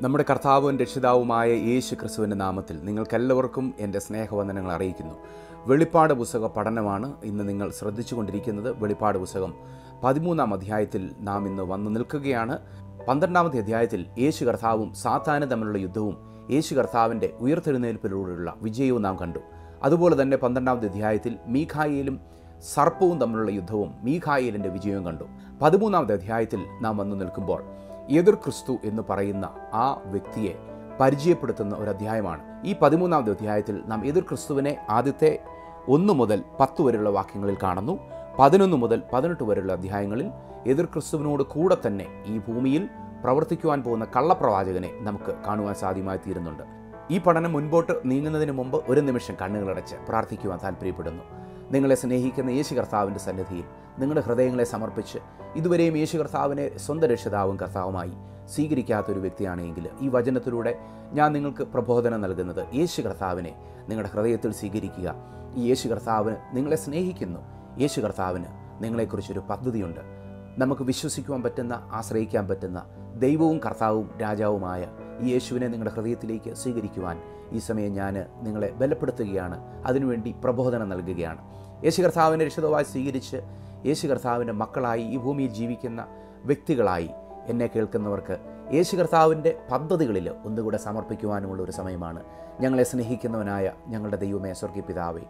നമ്മുടെ കർത്താവും രക്ഷിതാവുമായ യേശു ക്രിസ്തുവിന്റെ നാമത്തിൽ നിങ്ങൾക്കെല്ലാവർക്കും എന്റെ സ്നേഹവന്ദനങ്ങൾ അറിയിക്കുന്നു. വെളിപ്പാട് പുസ്തക പഠനമാണ് ഇന്ന് നിങ്ങൾ ശ്രദ്ധിച്ചു കൊണ്ടിരിക്കുന്നത് വെളിപ്പാട് പുസ്തകം പതിമൂന്നാം അധ്യായത്തിൽ നാം ഇന്ന് വന്നു നിൽക്കുകയാണ്. പന്ത്രണ്ടാമത്തെ അധ്യായത്തിൽ യേശു കർത്താവും സാത്താന് തമ്മിലുള്ള യുദ്ധവും യേശു കർത്താവിന്റെ ഉയർത്തെഴുന്നേൽപ്പിലൂടെയുള്ള വിജയവും നാം കണ്ടു. അതുപോലെ തന്നെ പന്ത്രണ്ടാമത്തെ അധ്യായത്തിൽ മീഖായേലും സർപ്പവും തമ്മിലുള്ള യുദ്ധവും മീഖായേലിന്റെ വിജയവും കണ്ടു. പതിമൂന്നാമത്തെ അധ്യായത്തിൽ നാം വന്നു നിൽക്കുമ്പോൾ എതിർ ക്രിസ്തു എന്ന് പറയുന്ന ആ വ്യക്തിയെ പരിചയപ്പെടുത്തുന്ന ഒരു അധ്യായമാണ്. ഈ പതിമൂന്നാമത്തെ അധ്യായത്തിൽ നാം എതിർ ക്രിസ്തുവിനെ ആദ്യത്തെ ഒന്ന് മുതൽ പത്ത് വരെയുള്ള വാക്യങ്ങളിൽ കാണുന്നു. പതിനൊന്ന് മുതൽ പതിനെട്ട് വരെയുള്ള അധ്യായങ്ങളിൽ എതിർ ക്രിസ്തുവിനോട് കൂടെ തന്നെ ഈ ഭൂമിയിൽ പ്രവർത്തിക്കുവാൻ പോകുന്ന കള്ളപ്രവാചകനെ നമുക്ക് കാണുവാൻ സാധ്യമായി തീരുന്നുണ്ട്. ഈ പഠനം മുൻപോട്ട് നീങ്ങുന്നതിന് മുമ്പ് ഒരു നിമിഷം കണ്ണുകളടച്ച് പ്രാർത്ഥിക്കുവാൻ താല്പര്യപ്പെടുന്നു നിങ്ങളെ സ്നേഹിക്കുന്ന യേശു കർത്താവിന്റെ സന്നിധിയിൽ നിങ്ങളുടെ ഹൃദയങ്ങളെ സമർപ്പിച്ച് ഇതുവരെയും യേശു കർത്താവിനെ സ്വന്തം രക്ഷിതാവും കർത്താവുമായി സ്വീകരിക്കാത്തൊരു വ്യക്തിയാണെങ്കിൽ ഈ വചനത്തിലൂടെ ഞാൻ നിങ്ങൾക്ക് പ്രബോധനം നൽകുന്നത് യേശു കർത്താവിനെ നിങ്ങളുടെ ഹൃദയത്തിൽ സ്വീകരിക്കുക. ഈ യേശു കർത്താവിന് നിങ്ങളെ സ്നേഹിക്കുന്നു. യേശു കർത്താവിന് നിങ്ങളെക്കുറിച്ചൊരു പദ്ധതിയുണ്ട്. നമുക്ക് വിശ്വസിക്കുവാൻ പറ്റുന്ന ആശ്രയിക്കാൻ പറ്റുന്ന ദൈവവും കർത്താവും രാജാവുമായ ഈ യേശുവിനെ നിങ്ങളുടെ ഹൃദയത്തിലേക്ക് സ്വീകരിക്കുവാൻ ഈ സമയം ഞാൻ നിങ്ങളെ ബലപ്പെടുത്തുകയാണ്. അതിനുവേണ്ടി പ്രബോധനം നൽകുകയാണ്. യേശു കർത്താവിനെ രക്ഷിതമായി സ്വീകരിച്ച് യേശു കർത്താവിന്റെ മക്കളായി ഈ ഭൂമിയിൽ ജീവിക്കുന്ന വ്യക്തികളായി എന്നെ കേൾക്കുന്നവർക്ക് യേശു കർത്താവിന്റെ പദ്ധതികളിൽ ഒന്നുകൂടെ സമർപ്പിക്കുവാനുമുള്ള ഒരു സമയമാണ്. ഞങ്ങളെ സ്നേഹിക്കുന്നവനായ ഞങ്ങളുടെ ദൈവമേ സ്വർഗീയ പിതാവേ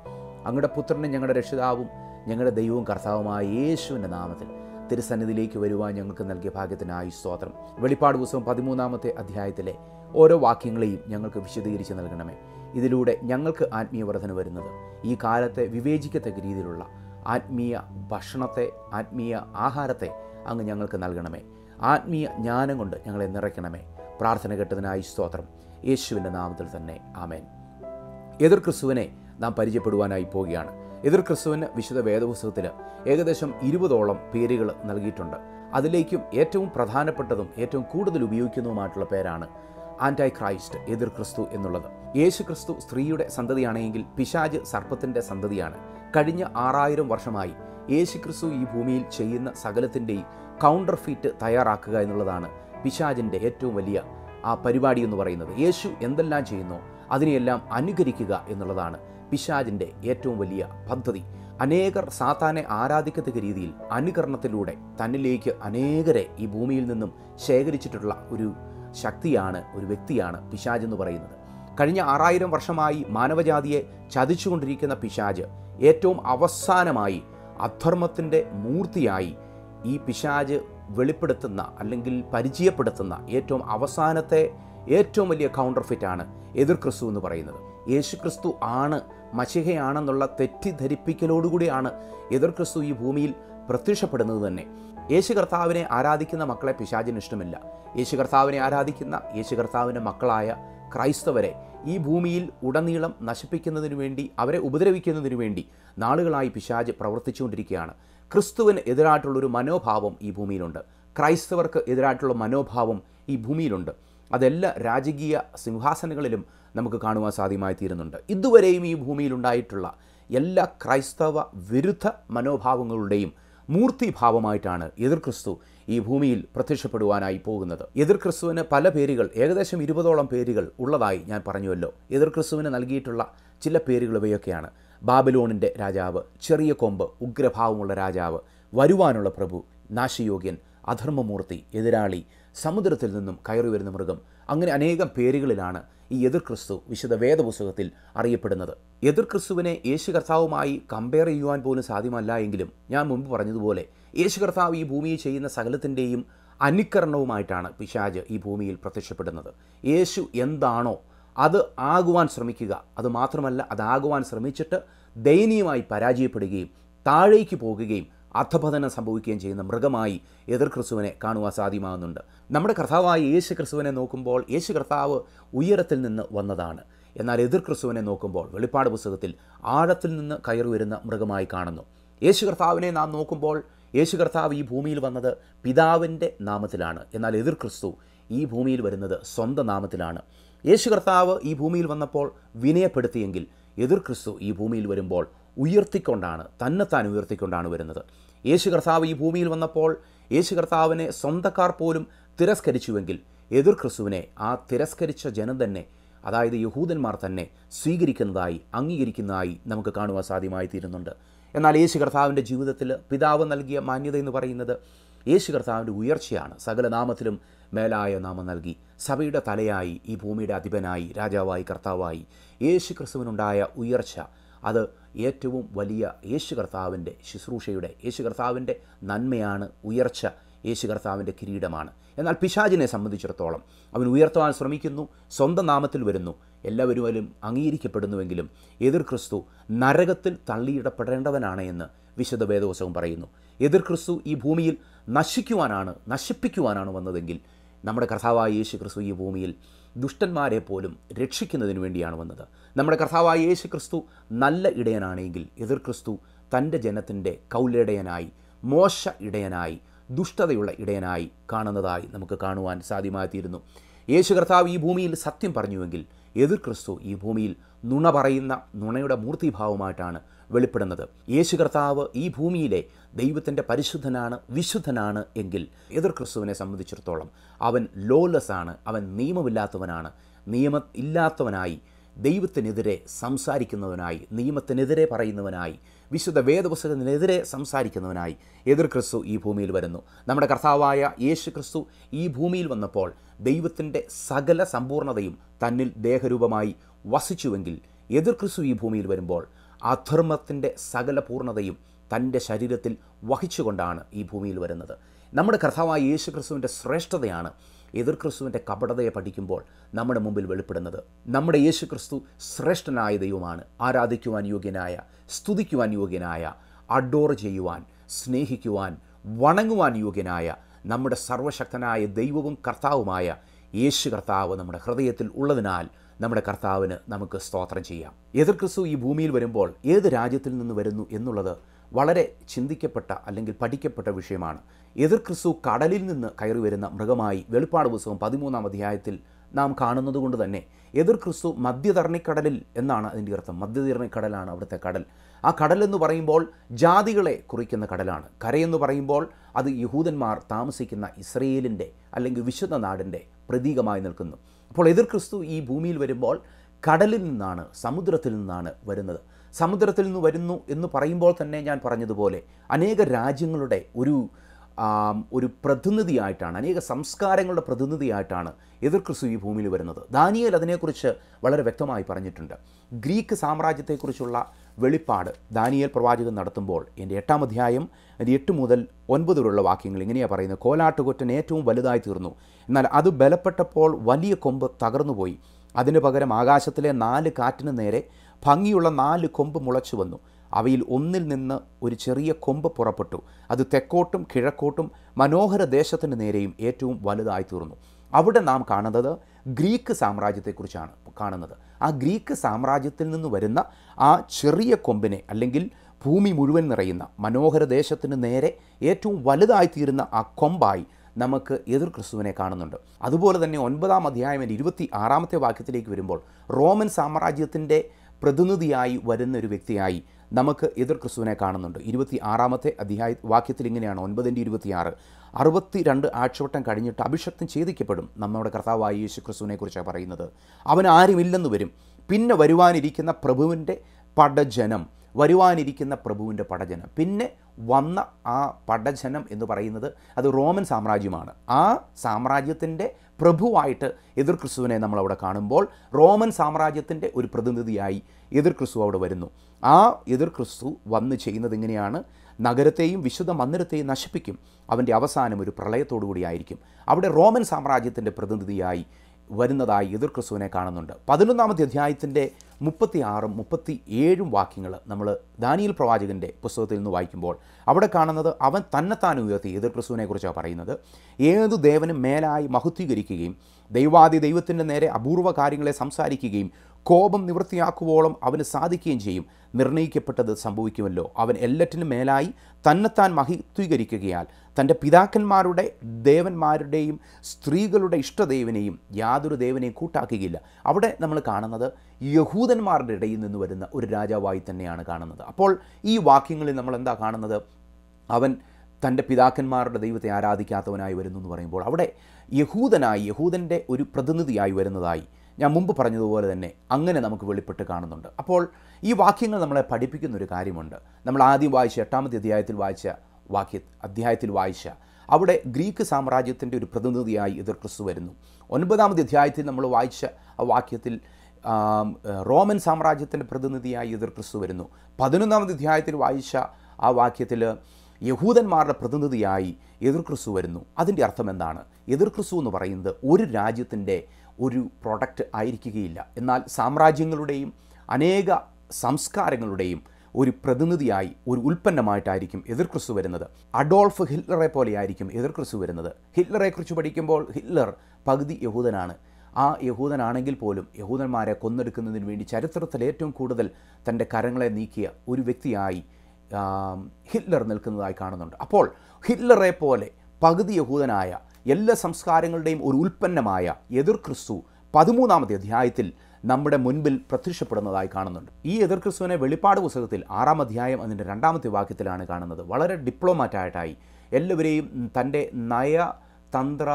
അങ്ങയുടെ പുത്രനും ഞങ്ങളുടെ രക്ഷിതാവും ഞങ്ങളുടെ ദൈവവും കർത്താവുമായ യേശുവിന്റെ നാമത്തിൽ തിരുസന്നിധിയിലേക്ക് വരുവാൻ ഞങ്ങൾക്ക് നൽകിയ ഭാഗ്യത്തിനായി സ്തോത്രം. വെളിപ്പാട് പുസ്തകം പതിമൂന്നാമത്തെ അധ്യായത്തിലെ ഓരോ വാക്യങ്ങളെയും ഞങ്ങൾക്ക് വിശദീകരിച്ച് നൽകണമേ. ഇതിലൂടെ ഞങ്ങൾക്ക് ആത്മീയ വർധന വരുന്നത്. ഈ കാലത്തെ വിവേചിക്കത്തക്ക രീതിയിലുള്ള ആത്മീയ ഭക്ഷണത്തെ ആത്മീയ ആഹാരത്തെ അങ്ങ് ഞങ്ങൾക്ക് നൽകണമേ. ആത്മീയ ജ്ഞാനം കൊണ്ട് ഞങ്ങളെ നിറയ്ക്കണമേ. പ്രാർത്ഥന കെട്ടതിനായി സ്തോത്രം. യേശുവിന്റെ നാമത്തിൽ തന്നെ. ആമേൻ. എതിർ ക്രിസ്തുവിനെ നാം പരിചയപ്പെടുവാനായി പോവുകയാണ്. എതിർ ക്രിസ്തുവിന് വിശുദ്ധ വേദപുസ്തകത്തിൽ ഏകദേശം ഇരുപതോളം പേരുകൾ നൽകിയിട്ടുണ്ട്. അതിലേക്കും ഏറ്റവും പ്രധാനപ്പെട്ടതും ഏറ്റവും കൂടുതൽ ഉപയോഗിക്കുന്നതുമായിട്ടുള്ള പേരാണ് ആന്റൈ ക്രൈസ്റ്റ് എതിർ ക്രിസ്തു എന്നുള്ളത്. യേശു ക്രിസ്തു സ്ത്രീയുടെ സന്തതിയാണെങ്കിൽ പിശാജ് സർപ്പത്തിന്റെ സന്തതിയാണ്. കഴിഞ്ഞ ആറായിരം വർഷമായി യേശുക്രിസ്തു ഈ ഭൂമിയിൽ ചെയ്യുന്ന സകലത്തിന്റെയും കൗണ്ടർ ഫീറ്റ് തയ്യാറാക്കുക എന്നുള്ളതാണ് പിശാജിന്റെ ഏറ്റവും വലിയ ആ പരിപാടി എന്ന് പറയുന്നത്. യേശു എന്തെല്ലാം ചെയ്യുന്നു അതിനെയെല്ലാം അനുകരിക്കുക എന്നുള്ളതാണ് പിശാജിന്റെ ഏറ്റവും വലിയ പദ്ധതി. അനേകർ സാത്താനെ ആരാധിക്കത്തക്ക രീതിയിൽ അനുകരണത്തിലൂടെ തന്നിലേക്ക് അനേകരെ ഈ ഭൂമിയിൽ നിന്നും ശേഖരിച്ചിട്ടുള്ള ഒരു ശക്തിയാണ് ഒരു വ്യക്തിയാണ് പിശാജ് എന്ന് പറയുന്നത്. കഴിഞ്ഞ ആറായിരം വർഷമായി മാനവജാതിയെ ചതിച്ചുകൊണ്ടിരിക്കുന്ന പിശാജ് ഏറ്റവും അവസാനമായി അധർമ്മത്തിന്റെ മൂർത്തിയായി ഈ പിശാജ് വെളിപ്പെടുത്തുന്ന അല്ലെങ്കിൽ പരിചയപ്പെടുത്തുന്ന ഏറ്റവും അവസാനത്തെ ഏറ്റവും വലിയ കൗണ്ടർ ഫിറ്റാണ് എതിർ ക്രിസ്തു എന്ന് പറയുന്നത്. യേശു ക്രിസ്തു ആണ് മഷിഹയാണെന്നുള്ള തെറ്റിദ്ധരിപ്പിക്കലോടുകൂടിയാണ് എതിർ ക്രിസ്തു ഈ ഭൂമിയിൽ പ്രത്യക്ഷപ്പെടുന്നത് തന്നെ. യേശു കർത്താവിനെ ആരാധിക്കുന്ന മക്കളെ പിശാചിന് ഇഷ്ടമില്ല. യേശു കർത്താവിനെ ആരാധിക്കുന്ന യേശു കർത്താവിന്റെ മക്കളായ ക്രൈസ്തവരെ ഈ ഭൂമിയിൽ ഉടനീളം നശിപ്പിക്കുന്നതിനു വേണ്ടി അവരെ ഉപദ്രവിക്കുന്നതിനു വേണ്ടി നാളുകളായി പിശാജ് പ്രവർത്തിച്ചുകൊണ്ടിരിക്കുകയാണ്. ക്രിസ്തുവിന് എതിരായിട്ടുള്ളൊരു മനോഭാവം ഈ ഭൂമിയിലുണ്ട്. ക്രൈസ്തവർക്ക് എതിരായിട്ടുള്ള മനോഭാവം ഈ ഭൂമിയിലുണ്ട്. അതെല്ലാ രാജകീയ സിംഹാസനങ്ങളിലും നമുക്ക് കാണുവാൻ സാധ്യമായി തീരുന്നുണ്ട്. ഇതുവരെയും ഈ ഭൂമിയിലുണ്ടായിട്ടുള്ള എല്ലാ ക്രൈസ്തവ വിരുദ്ധ മനോഭാവങ്ങളുടെയും മൂർത്തിഭാവമായിട്ടാണ് എതിർ ക്രിസ്തു ഈ ഭൂമിയിൽ പ്രത്യക്ഷപ്പെടുവാനായി പോകുന്നത്. എതിർ ക്രിസ്തുവിന് പല പേരുകൾ ഏകദേശം ഇരുപതോളം പേരുകൾ ഉള്ളതായി ഞാൻ പറഞ്ഞുവല്ലോ. എതിർ ക്രിസ്തുവിന് നൽകിയിട്ടുള്ള ചില പേരുകൾ ഇവയൊക്കെയാണ്. ബാബിലോണിന്റെ രാജാവ് ചെറിയ കൊമ്പ് ഉഗ്രഭാവമുള്ള രാജാവ് വരുവാനുള്ള പ്രഭു നാശയോഗ്യൻ അധർമ്മമൂർത്തി എതിരാളി സമുദ്രത്തിൽ നിന്നും കയറി വരുന്ന മൃഗം അങ്ങനെ അനേകം പേരുകളിലാണ് ഈ എതിർ ക്രിസ്തു വിശുദ്ധ വേദപുസ്തകത്തിൽ അറിയപ്പെടുന്നത്. എതിർ ക്രിസ്തുവിനെ യേശു കർത്താവുമായി കമ്പയർ ചെയ്യുവാൻ പോലും സാധ്യമല്ല എങ്കിലും ഞാൻ മുമ്പ് പറഞ്ഞതുപോലെ യേശു കർത്താവ് ഈ ഭൂമിയിൽ ചെയ്യുന്ന സകലത്തിന്റെയും അനുകരണവുമായിട്ടാണ് പിശാജ് ഈ ഭൂമിയിൽ പ്രത്യക്ഷപ്പെടുന്നത്. യേശു എന്താണോ അത് ആകുവാൻ ശ്രമിക്കുക. അത് മാത്രമല്ല അതാകുവാൻ ശ്രമിച്ചിട്ട് ദയനീയമായി പരാജയപ്പെടുകയും താഴേക്ക് പോകുകയും അധപതനം സംഭവിക്കുകയും ചെയ്യുന്ന മൃഗമായി എതിർ ക്രിസ്തുവിനെ കാണുവാൻ സാധ്യമാകുന്നുണ്ട്. നമ്മുടെ കർത്താവായ യേശു ക്രിസ്തുവിനെ നോക്കുമ്പോൾ യേശു കർത്താവ് ഉയരത്തിൽ നിന്ന് വന്നതാണ്. എന്നാൽ എതിർ ക്രിസ്തുവിനെ നോക്കുമ്പോൾ വെളിപ്പാട് പുസ്തകത്തിൽ ആഴത്തിൽ നിന്ന് കയറി വരുന്ന മൃഗമായി കാണുന്നു. യേശു കർത്താവിനെ നാം നോക്കുമ്പോൾ യേശു കർത്താവ് ഈ ഭൂമിയിൽ വന്നത് പിതാവിന്റെ നാമത്തിലാണ്. എന്നാൽ എതിർ ക്രിസ്തു ഈ ഭൂമിയിൽ വരുന്നത് സ്വന്തം നാമത്തിലാണ്. യേശു കർത്താവ് ഈ ഭൂമിയിൽ വന്നപ്പോൾ വിനയപ്പെടുത്തിയെങ്കിൽ എതിർ ക്രിസ്തു ഈ ഭൂമിയിൽ വരുമ്പോൾ ഉയർത്തിക്കൊണ്ടാണ് തന്നെത്താൻ ഉയർത്തിക്കൊണ്ടാണ് വരുന്നത്. യേശു കർത്താവ് ഈ ഭൂമിയിൽ വന്നപ്പോൾ യേശു കർത്താവിനെ സ്വന്തക്കാർ പോലും തിരസ്കരിച്ചുവെങ്കിൽ എതിർ ക്രിസ്തുവിനെ ആ തിരസ്കരിച്ച ജനം തന്നെ അതായത് യഹൂദന്മാർ തന്നെ സ്വീകരിക്കുന്നതായി അംഗീകരിക്കുന്നതായി നമുക്ക് കാണുവാൻ സാധ്യമായി തീരുന്നുണ്ട് എന്നാൽ യേശു കർത്താവിന്റെ ജീവിതത്തിൽ പിതാവ് നൽകിയ മാന്യത എന്ന് പറയുന്നത് യേശു കർത്താവിന്റെ ഉയർച്ചയാണ്. സകല നാമത്തിലും മേലായ നാമം നൽകി സഭയുടെ തലയായി ഈ ഭൂമിയുടെ അധിപനായി രാജാവായി കർത്താവായി യേശു ക്രിസ്തുവിനുണ്ടായ ഉയർച്ച അത് ഏറ്റവും വലിയ യേശു കർത്താവിന്റെ ശുശ്രൂഷയുടെ യേശു കർത്താവിന്റെ നന്മയാണ് ഉയർച്ച യേശു കർത്താവിന്റെ കിരീടമാണ്. എന്നാൽ പിശാജിനെ സംബന്ധിച്ചിടത്തോളം അവൻ ഉയർത്തുവാൻ ശ്രമിക്കുന്നു സ്വന്തം നാമത്തിൽ വരുന്നു. എല്ലാവരും അംഗീകരിക്കപ്പെടുന്നുവെങ്കിലും എതിർ ക്രിസ്തു നരകത്തിൽ തള്ളിയിടപ്പെടേണ്ടവനാണ് എന്ന് വിശുദ്ധ വേദവസവും പറയുന്നു. എതിർ ക്രിസ്തു ഈ ഭൂമിയിൽ നശിക്കുവാനാണ് നശിപ്പിക്കുവാനാണ് വന്നതെങ്കിൽ നമ്മുടെ കർത്താവായ യേശു ക്രിസ്തു ഈ ഭൂമിയിൽ ദുഷ്ടന്മാരെ പോലും രക്ഷിക്കുന്നതിന് വേണ്ടിയാണ് വന്നത്. നമ്മുടെ കർത്താവായ യേശു ക്രിസ്തു നല്ല ഇടയനാണെങ്കിൽ എതിർ ക്രിസ്തു തന്റെ ജനത്തിന്റെ കൗലിടയനായി മോശ ഇടയനായി ദുഷ്ടതയുള്ള ഇടയനായി കാണുന്നതായി നമുക്ക് കാണുവാൻ സാധ്യമായിത്തീരുന്നു. യേശു കർത്താവ് ഈ ഭൂമിയിൽ സത്യം പറഞ്ഞുവെങ്കിൽ എതിർ ക്രിസ്തു ഈ ഭൂമിയിൽ നുണ പറയുന്ന നുണയുടെ മൂർത്തിഭാവമായിട്ടാണ് വെളിപ്പെടുന്നത്. യേശു കർത്താവ് ഈ ഭൂമിയിലെ ദൈവത്തിന്റെ പരിശുദ്ധനാണ് വിശുദ്ധനാണ് എങ്കിൽ എതിർ ക്രിസ്തുവിനെ സംബന്ധിച്ചിടത്തോളം അവൻ ലോലസ് ആണ് അവൻ നിയമമില്ലാത്തവനാണ്. നിയമ ഇല്ലാത്തവനായി ദൈവത്തിനെതിരെ സംസാരിക്കുന്നവനായി നിയമത്തിനെതിരെ പറയുന്നവനായി വിശുദ്ധ വേദപുസ്തകത്തിനെതിരെ സംസാരിക്കുന്നവനായി എതിർ ക്രിസ്തു ഈ ഭൂമിയിൽ വരുന്നു. നമ്മുടെ കർത്താവായ യേശു ക്രിസ്തു ഈ ഭൂമിയിൽ വന്നപ്പോൾ ദൈവത്തിന്റെ സകല സമ്പൂർണതയും തന്നിൽ ദേഹരൂപമായി വസിച്ചുവെങ്കിൽ എതിർ ക്രിസ്തു ഈ ഭൂമിയിൽ വരുമ്പോൾ അധർമ്മത്തിന്റെ സകല പൂർണതയും തന്റെ ശരീരത്തിൽ വഹിച്ചുകൊണ്ടാണ് ഈ ഭൂമിയിൽ വരുന്നത്. നമ്മുടെ കർത്താവായ യേശു ക്രിസ്തുവിന്റെ ശ്രേഷ്ഠതയാണ് എതിർ ക്രിസ്തുവിന്റെ കപടതയെ പഠിക്കുമ്പോൾ നമ്മുടെ മുമ്പിൽ വെളിപ്പെടുന്നത്. നമ്മുടെ യേശു ക്രിസ്തു ശ്രേഷ്ഠനായ ദൈവമാണ്. ആരാധിക്കുവാൻ യോഗ്യനായ സ്തുതിക്കുവാൻ യോഗ്യനായ അഡോർ ചെയ്യുവാൻ സ്നേഹിക്കുവാൻ വണങ്ങുവാൻ യോഗ്യനായ നമ്മുടെ സർവശക്തനായ ദൈവവും കർത്താവുമായ യേശു കർത്താവ് നമ്മുടെ ഹൃദയത്തിൽ ഉള്ളതിനാൽ നമ്മുടെ കർത്താവിന് നമുക്ക് സ്തോത്രം ചെയ്യാം. എതിർ ക്രിസ്തു ഈ ഭൂമിയിൽ വരുമ്പോൾ ഏത് രാജ്യത്തിൽ നിന്ന് വരുന്നു എന്നുള്ളത് വളരെ ചിന്തിക്കപ്പെട്ട അല്ലെങ്കിൽ പഠിക്കപ്പെട്ട വിഷയമാണ്. എതിർ ക്രിസ്തു കടലിൽ നിന്ന് കയറി വരുന്ന മൃഗമായി വെളിപ്പാട് പുസ്തകം പതിമൂന്നാം അധ്യായത്തിൽ നാം കാണുന്നത് കൊണ്ട് തന്നെ എതിർ ക്രിസ്തു മദ്യതരണിക്കടലിൽ എന്നാണ് അതിന്റെ അർത്ഥം. മദ്യതരണിക്കടലാണ് അവിടുത്തെ കടൽ. ആ കടൽ എന്ന് പറയുമ്പോൾ ജാതികളെ കുറിക്കുന്ന കടലാണ്. കരയെന്ന് പറയുമ്പോൾ അത് യഹൂദന്മാർ താമസിക്കുന്ന ഇസ്രയേലിന്റെ അല്ലെങ്കിൽ വിശുദ്ധ നാടിന്റെ പ്രതീകമായി നിൽക്കുന്നു. അപ്പോൾ എതിർ ക്രിസ്തു ഈ ഭൂമിയിൽ വരുമ്പോൾ കടലിൽ നിന്നാണ് സമുദ്രത്തിൽ നിന്നാണ് വരുന്നത്. സമുദ്രത്തിൽ നിന്ന് വരുന്നു എന്ന് പറയുമ്പോൾ തന്നെ ഞാൻ പറഞ്ഞതുപോലെ അനേക രാജ്യങ്ങളുടെ ഒരു ഒരു പ്രതിനിധിയായിട്ടാണ് അനേക സംസ്കാരങ്ങളുടെ പ്രതിനിധിയായിട്ടാണ് എതിർ ക്രിസ്തു ഈ ഭൂമിയിൽ വരുന്നത്. ദാനിയേൽ അതിനെക്കുറിച്ച് വളരെ വ്യക്തമായി പറഞ്ഞിട്ടുണ്ട്. ഗ്രീക്ക് സാമ്രാജ്യത്തെക്കുറിച്ചുള്ള വെളിപ്പാട് ദാനിയേൽ പ്രവാചകൻ നടത്തുമ്പോൾ എന്റെ എട്ടാം അധ്യായം എട്ട് മുതൽ ഒൻപത് വരെയുള്ള വാക്യങ്ങൾ ഇങ്ങനെയാണ് പറയുന്നത്. കോലാട്ടുകൊറ്റൻ ഏറ്റവും വലുതായി തീർന്നു. എന്നാൽ അത് ബലപ്പെട്ടപ്പോൾ വലിയ കൊമ്പ് തകർന്നുപോയി. അതിനു പകരം ആകാശത്തിലെ നാല് കാറ്റിന് നേരെ ഭംഗിയുള്ള നാല് കൊമ്പ് മുളച്ചു വന്നു അവയിൽ ഒന്നിൽ നിന്ന് ഒരു ചെറിയ കൊമ്പ് പുറപ്പെട്ടു. അത് തെക്കോട്ടും കിഴക്കോട്ടും മനോഹര ദേശത്തിന് നേരെയും ഏറ്റവും വലുതായി തീർന്നു. അവിടെ നാം കാണുന്നത് ഗ്രീക്ക് സാമ്രാജ്യത്തെക്കുറിച്ചാണ് കാണുന്നത്. ആ ഗ്രീക്ക് സാമ്രാജ്യത്തിൽ നിന്ന് വരുന്ന ആ ചെറിയ കൊമ്പിനെ അല്ലെങ്കിൽ ഭൂമി മുഴുവൻ നിറയുന്ന മനോഹര ദേശത്തിന് നേരെ ഏറ്റവും വലുതായി തീരുന്ന ആ കൊമ്പായി നമുക്ക് എതിർ ക്രിസ്തുവിനെ കാണുന്നുണ്ട്. അതുപോലെ തന്നെ ഒൻപതാം അധ്യായം ഇരുപത്തി ആറാമത്തെ വാക്യത്തിലേക്ക് വരുമ്പോൾ റോമൻ സാമ്രാജ്യത്തിന്റെ പ്രതിനിധിയായി വരുന്ന ഒരു വ്യക്തിയായി നമുക്ക് എതിർ ക്രിസ്തുവിനെ കാണുന്നുണ്ട്. ഇരുപത്തി ആറാമത്തെ അധ്യായ വാക്യത്തിൽ ഇങ്ങനെയാണ് ഒൻപതിന്റെ ഇരുപത്തിയാറ്. അറുപത്തി രണ്ട് ആഴ്ചവട്ടം കഴിഞ്ഞിട്ട് അഭിഷക്തം ഛേദിക്കപ്പെടും. നമ്മുടെ കർത്താവായ യേശു ക്രിസ്തുവിനെ കുറിച്ചാണ് പറയുന്നത്. അവൻ ആരുമില്ലെന്ന് വരും. പിന്നെ വരുവാനിരിക്കുന്ന പ്രഭുവിന്റെ പടജനം വരുവാനിരിക്കുന്ന പ്രഭുവിന്റെ പടജനം. പിന്നെ വന്ന ആ പടജനം എന്ന് പറയുന്നത് അത് റോമൻ സാമ്രാജ്യമാണ്. ആ സാമ്രാജ്യത്തിന്റെ പ്രഭുവായിട്ട് എതിർ ക്രിസ്തുവിനെ നമ്മളവിടെ കാണുമ്പോൾ റോമൻ സാമ്രാജ്യത്തിന്റെ ഒരു പ്രതിനിധിയായി എതിർ ക്രിസ്തു അവിടെ വരുന്നു. ആ എതിർ ക്രിസ്തു വന്ന് ചെയ്യുന്നത് ഇങ്ങനെയാണ് നഗരത്തെയും വിശുദ്ധ മന്ദിരത്തെയും നശിപ്പിക്കും. അവന്റെ അവസാനം ഒരു പ്രളയത്തോടു കൂടിയായിരിക്കും അവിടെ റോമൻ സാമ്രാജ്യത്തിന്റെ പ്രതിനിധിയായി വരുന്നതായി എതിർ ക്രിസ്തുവിനെ കാണുന്നുണ്ട്. പതിനൊന്നാമത്തെ അധ്യായത്തിന്റെ മുപ്പത്തി ആറും മുപ്പത്തി ഏഴും വാക്യങ്ങൾ നമ്മൾ ദാനിയൽ പ്രവാചകന്റെ പുസ്തകത്തിൽ നിന്ന് വായിക്കുമ്പോൾ അവിടെ കാണുന്നത് അവൻ തന്നെത്താൻ ഉയർത്തി എതിർ ക്രിസ്തുവിനെ കുറിച്ചാണ് പറയുന്നത്. ഏതു ദേവനും മേലായി മഹത്വീകരിക്കുകയും ദൈവാദി ദൈവത്തിന്റെ നേരെ അപൂർവ കാര്യങ്ങളെ സംസാരിക്കുകയും കോപം നിവൃത്തിയാക്കുവോളം അവന് സാധിക്കുകയും ചെയ്യും. നിർണയിക്കപ്പെട്ടത് സംഭവിക്കുമല്ലോ. അവൻ എല്ലാറ്റിനും മേലായി തന്നെത്താൻ മഹിത്വീകരിക്കുകയാൽ തന്റെ പിതാക്കന്മാരുടെ ദേവന്മാരുടെയും സ്ത്രീകളുടെ ഇഷ്ടദേവനെയും യാതൊരു ദേവനെയും കൂട്ടാക്കുകയില്ല. അവിടെ നമ്മൾ കാണുന്നത് യഹൂദന്മാരുടെ ഇടയിൽ നിന്ന് വരുന്ന ഒരു രാജാവായി തന്നെയാണ് കാണുന്നത്. അപ്പോൾ ഈ വാക്യങ്ങളിൽ നമ്മൾ എന്താ കാണുന്നത്? അവൻ തന്റെ പിതാക്കന്മാരുടെ ദൈവത്തെ ആരാധിക്കാത്തവനായി വരുന്നു എന്ന് പറയുമ്പോൾ അവിടെ യഹൂദനായി യഹൂദന്റെ ഒരു പ്രതിനിധിയായി വരുന്നതായി ഞാൻ മുമ്പ് പറഞ്ഞതുപോലെ തന്നെ അങ്ങനെ നമുക്ക് വെളിപ്പെട്ട് കാണുന്നുണ്ട്. അപ്പോൾ ഈ വാക്യങ്ങൾ നമ്മളെ പഠിപ്പിക്കുന്ന ഒരു കാര്യമുണ്ട്. നമ്മൾ ആദ്യം വായിച്ച എട്ടാമത്തെ അധ്യായത്തിൽ വായിച്ച വാക്യ അധ്യായത്തിൽ വായിച്ച അവിടെ ഗ്രീക്ക് സാമ്രാജ്യത്തിന്റെ ഒരു പ്രതിനിധിയായി എതിർ ക്രിസ്തു വരുന്നു. ഒൻപതാമത്തെ അധ്യായത്തിൽ നമ്മൾ വായിച്ച ആ വാക്യത്തിൽ റോമൻ സാമ്രാജ്യത്തിന്റെ പ്രതിനിധിയായി എതിർ ക്രിസ്തു വരുന്നു. പതിനൊന്നാമത്തെ അധ്യായത്തിൽ വായിച്ച ആ വാക്യത്തിൽ യഹൂദന്മാരുടെ പ്രതിനിധിയായി എതിർ ക്രിസ്തു വരുന്നു. അതിന്റെ അർത്ഥം എന്താണ്? എതിർ ക്രിസ്തു എന്ന് പറയുന്നത് ഒരു രാജ്യത്തിന്റെ ഒരു പ്രൊഡക്റ്റ് ആയിരിക്കുകയില്ല. എന്നാൽ സാമ്രാജ്യങ്ങളുടെയും അനേക സംസ്കാരങ്ങളുടെയും ഒരു പ്രതിനിധിയായി ഒരു ഉൽപ്പന്നമായിട്ടായിരിക്കും എതിർ ക്രിസ്തു വരുന്നത്. അഡോൾഫ് ഹിറ്റ്ലറെ പോലെയായിരിക്കും എതിർ ക്രിസ്തു വരുന്നത് ഹിറ്റ്ലറെക്കുറിച്ച് പഠിക്കുമ്പോൾ ഹിറ്റ്ലർ പകുതി യഹൂദനാണ്. ആ യഹൂദനാണെങ്കിൽ പോലും യഹൂദന്മാരെ കൊന്നെടുക്കുന്നതിന് വേണ്ടി ചരിത്രത്തിൽ ഏറ്റവും കൂടുതൽ തന്റെ കരങ്ങളെ നീക്കിയ ഒരു വ്യക്തിയായി ഹിറ്റ്ലർ നിൽക്കുന്നതായി കാണുന്നുണ്ട്. അപ്പോൾ ഹിറ്റ്ലറെ പോലെ പകുതി യഹൂദനായ എല്ലാ സംസ്കാരങ്ങളുടെയും ഒരു ഉൽപ്പന്നമായ എതിർ ക്രിസ്തു പതിമൂന്നാമത്തെ അധ്യായത്തിൽ നമ്മുടെ മുൻപിൽ പ്രത്യക്ഷപ്പെടുന്നതായി കാണുന്നുണ്ട്. ഈ എതിർ ക്രിസ്തുവിനെ വെളിപ്പാട് പുസ്തകത്തിൽ ആറാം അധ്യായം അതിന്റെ രണ്ടാമത്തെ വാക്യത്തിലാണ് കാണുന്നത്. വളരെ ഡിപ്ലോമാറ്റായിട്ടായി എല്ലാവരെയും തന്റെ നയ തന്ത്ര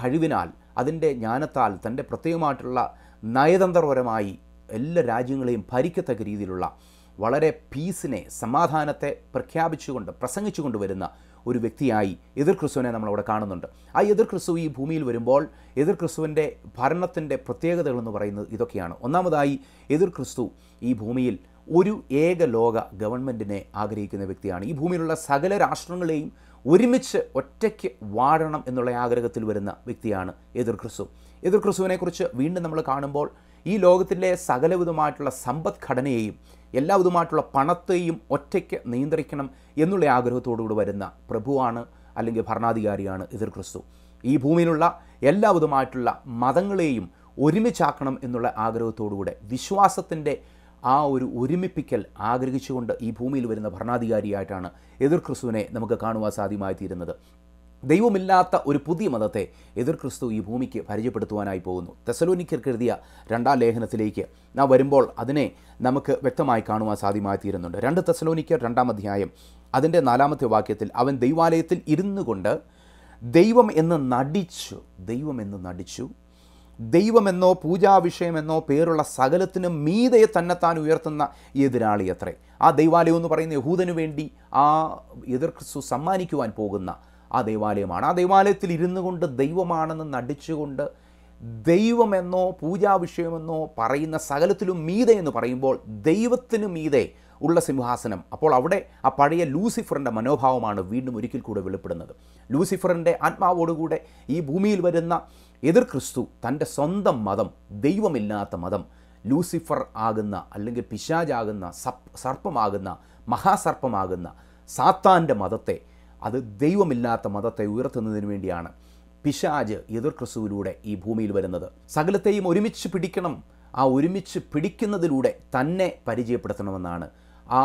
കഴിവിനാൽ അതിന്റെ ജ്ഞാനത്താൽ തന്റെ പ്രത്യേകമായിട്ടുള്ള നയതന്ത്രപരമായി എല്ലാ രാജ്യങ്ങളെയും ഭരിക്കത്തക്ക രീതിയിലുള്ള വളരെ പീസിനെ സമാധാനത്തെ പ്രഖ്യാപിച്ചുകൊണ്ട് പ്രസംഗിച്ചുകൊണ്ട് വരുന്ന ഒരു വ്യക്തിയായി എതിർ ക്രിസ്തുവിനെ നമ്മളവിടെ കാണുന്നുണ്ട്. ആ എതിർ ക്രിസ്തു ഈ ഭൂമിയിൽ വരുമ്പോൾ എതിർ ക്രിസ്തുവിന്റെ ഭരണത്തിന്റെ പ്രത്യേകതകൾ എന്ന് പറയുന്നത് ഇതൊക്കെയാണ്. ഒന്നാമതായി എതിർ ക്രിസ്തു ഈ ഭൂമിയിൽ ഒരു ഏക ലോക ഗവൺമെന്റിനെ ആഗ്രഹിക്കുന്ന വ്യക്തിയാണ്. ഈ ഭൂമിയിലുള്ള സകല രാഷ്ട്രങ്ങളെയും ഒരുമിച്ച് ഒറ്റയ്ക്ക് വാഴണം എന്നുള്ള ആഗ്രഹത്തിൽ വരുന്ന വ്യക്തിയാണ് എതിർ ക്രിസ്തു. എതിർ ക്രിസ്തുവിനെക്കുറിച്ച് വീണ്ടും നമ്മൾ കാണുമ്പോൾ ഈ ലോകത്തിലെ സകലവിധമായിട്ടുള്ള സമ്പദ്ഘടനയെയും എല്ലാവിധമായിട്ടുള്ള പണത്തെയും ഒറ്റയ്ക്ക് നിയന്ത്രിക്കണം എന്നുള്ള ആഗ്രഹത്തോടുകൂടി വരുന്ന പ്രഭുവാണ് അല്ലെങ്കിൽ ഭരണാധികാരിയാണ് എതിർ ക്രിസ്തു. ഈ ഭൂമിയിലുള്ള എല്ലാവിധമായിട്ടുള്ള മതങ്ങളെയും ഒരുമിച്ചാക്കണം എന്നുള്ള ആഗ്രഹത്തോടുകൂടെ വിശ്വാസത്തിന്റെ ആ ഒരു ഒരുമിപ്പിക്കൽ ആഗ്രഹിച്ചുകൊണ്ട് ഈ ഭൂമിയിൽ വരുന്ന ഭരണാധികാരിയായിട്ടാണ് എതിർ ക്രിസ്തുവിനെ നമുക്ക് കാണുവാൻ സാധ്യമായി തീരുന്നത് ദൈവമില്ലാത്ത ഒരു പുതിയ മതത്തെ എതിർ ക്രിസ്തു ഈ ഭൂമിക്ക് പരിചയപ്പെടുത്തുവാനായി പോകുന്നു. തെസലോനിക്കർക്ക് എഴുതിയ രണ്ടാം ലേഖനത്തിലേക്ക് നാം വരുമ്പോൾ അതിനെ നമുക്ക് വ്യക്തമായി കാണുവാൻ സാധ്യമായി തീരുന്നുണ്ട്. രണ്ട് തെസലോനിക്കർ രണ്ടാം അധ്യായം അതിന്റെ നാലാമത്തെ വാക്യത്തിൽ അവൻ ദൈവാലയത്തിൽ ഇരുന്നു കൊണ്ട് ദൈവം എന്ന് നടിച്ചു ദൈവം എന്ന് നടിച്ചു ദൈവമെന്നോ പൂജാവിഷയമെന്നോ പേരുള്ള സകലത്തിനും മീതെ തന്നെത്താൻ ഉയർത്തുന്ന എതിരാളി അത്രേ ആ ദൈവാലയം എന്ന് പറയുന്ന യഹൂദനു വേണ്ടി ആ എതിർ ക്രിസ്തു സമ്മാനിക്കുവാൻ പോകുന്ന ആ ദൈവാലയമാണ്. ആ ദൈവാലയത്തിൽ ഇരുന്നു കൊണ്ട് ദൈവമാണെന്ന് നടിച്ചുകൊണ്ട് ദൈവമെന്നോ പൂജാവിഷയമെന്നോ പറയുന്ന സകലത്തിലും മീതെ എന്ന് പറയുമ്പോൾ ദൈവത്തിനു മീതെ ഉള്ള സിംഹാസനം. അപ്പോൾ അവിടെ ആ പഴയ ലൂസിഫറിന്റെ മനോഭാവമാണ് വീണ്ടും ഒരിക്കൽ കൂടെ വെളിപ്പെടുന്നത്. ലൂസിഫറിന്റെ ആത്മാവോടുകൂടെ ഈ ഭൂമിയിൽ വരുന്ന എതിർ ക്രിസ്തു തന്റെ സ്വന്തം മതം ദൈവമില്ലാത്ത മതം ലൂസിഫർ ആകുന്ന അല്ലെങ്കിൽ പിശാജാകുന്ന സർപ്പമാകുന്ന മഹാസർപ്പമാകുന്ന സാത്താന്റെ മതത്തെ അത് ദൈവമില്ലാത്ത മതത്തെ ഉയർത്തുന്നതിന് വേണ്ടിയാണ് പിശാജ് എതിർ ക്രിസ്തുവിലൂടെ ഈ ഭൂമിയിൽ വരുന്നത്. സകലത്തെയും ഒരുമിച്ച് പിടിക്കണം. ആ ഒരുമിച്ച് പിടിക്കുന്നതിലൂടെ തന്നെ പരിചയപ്പെടുത്തണമെന്നാണ് ആ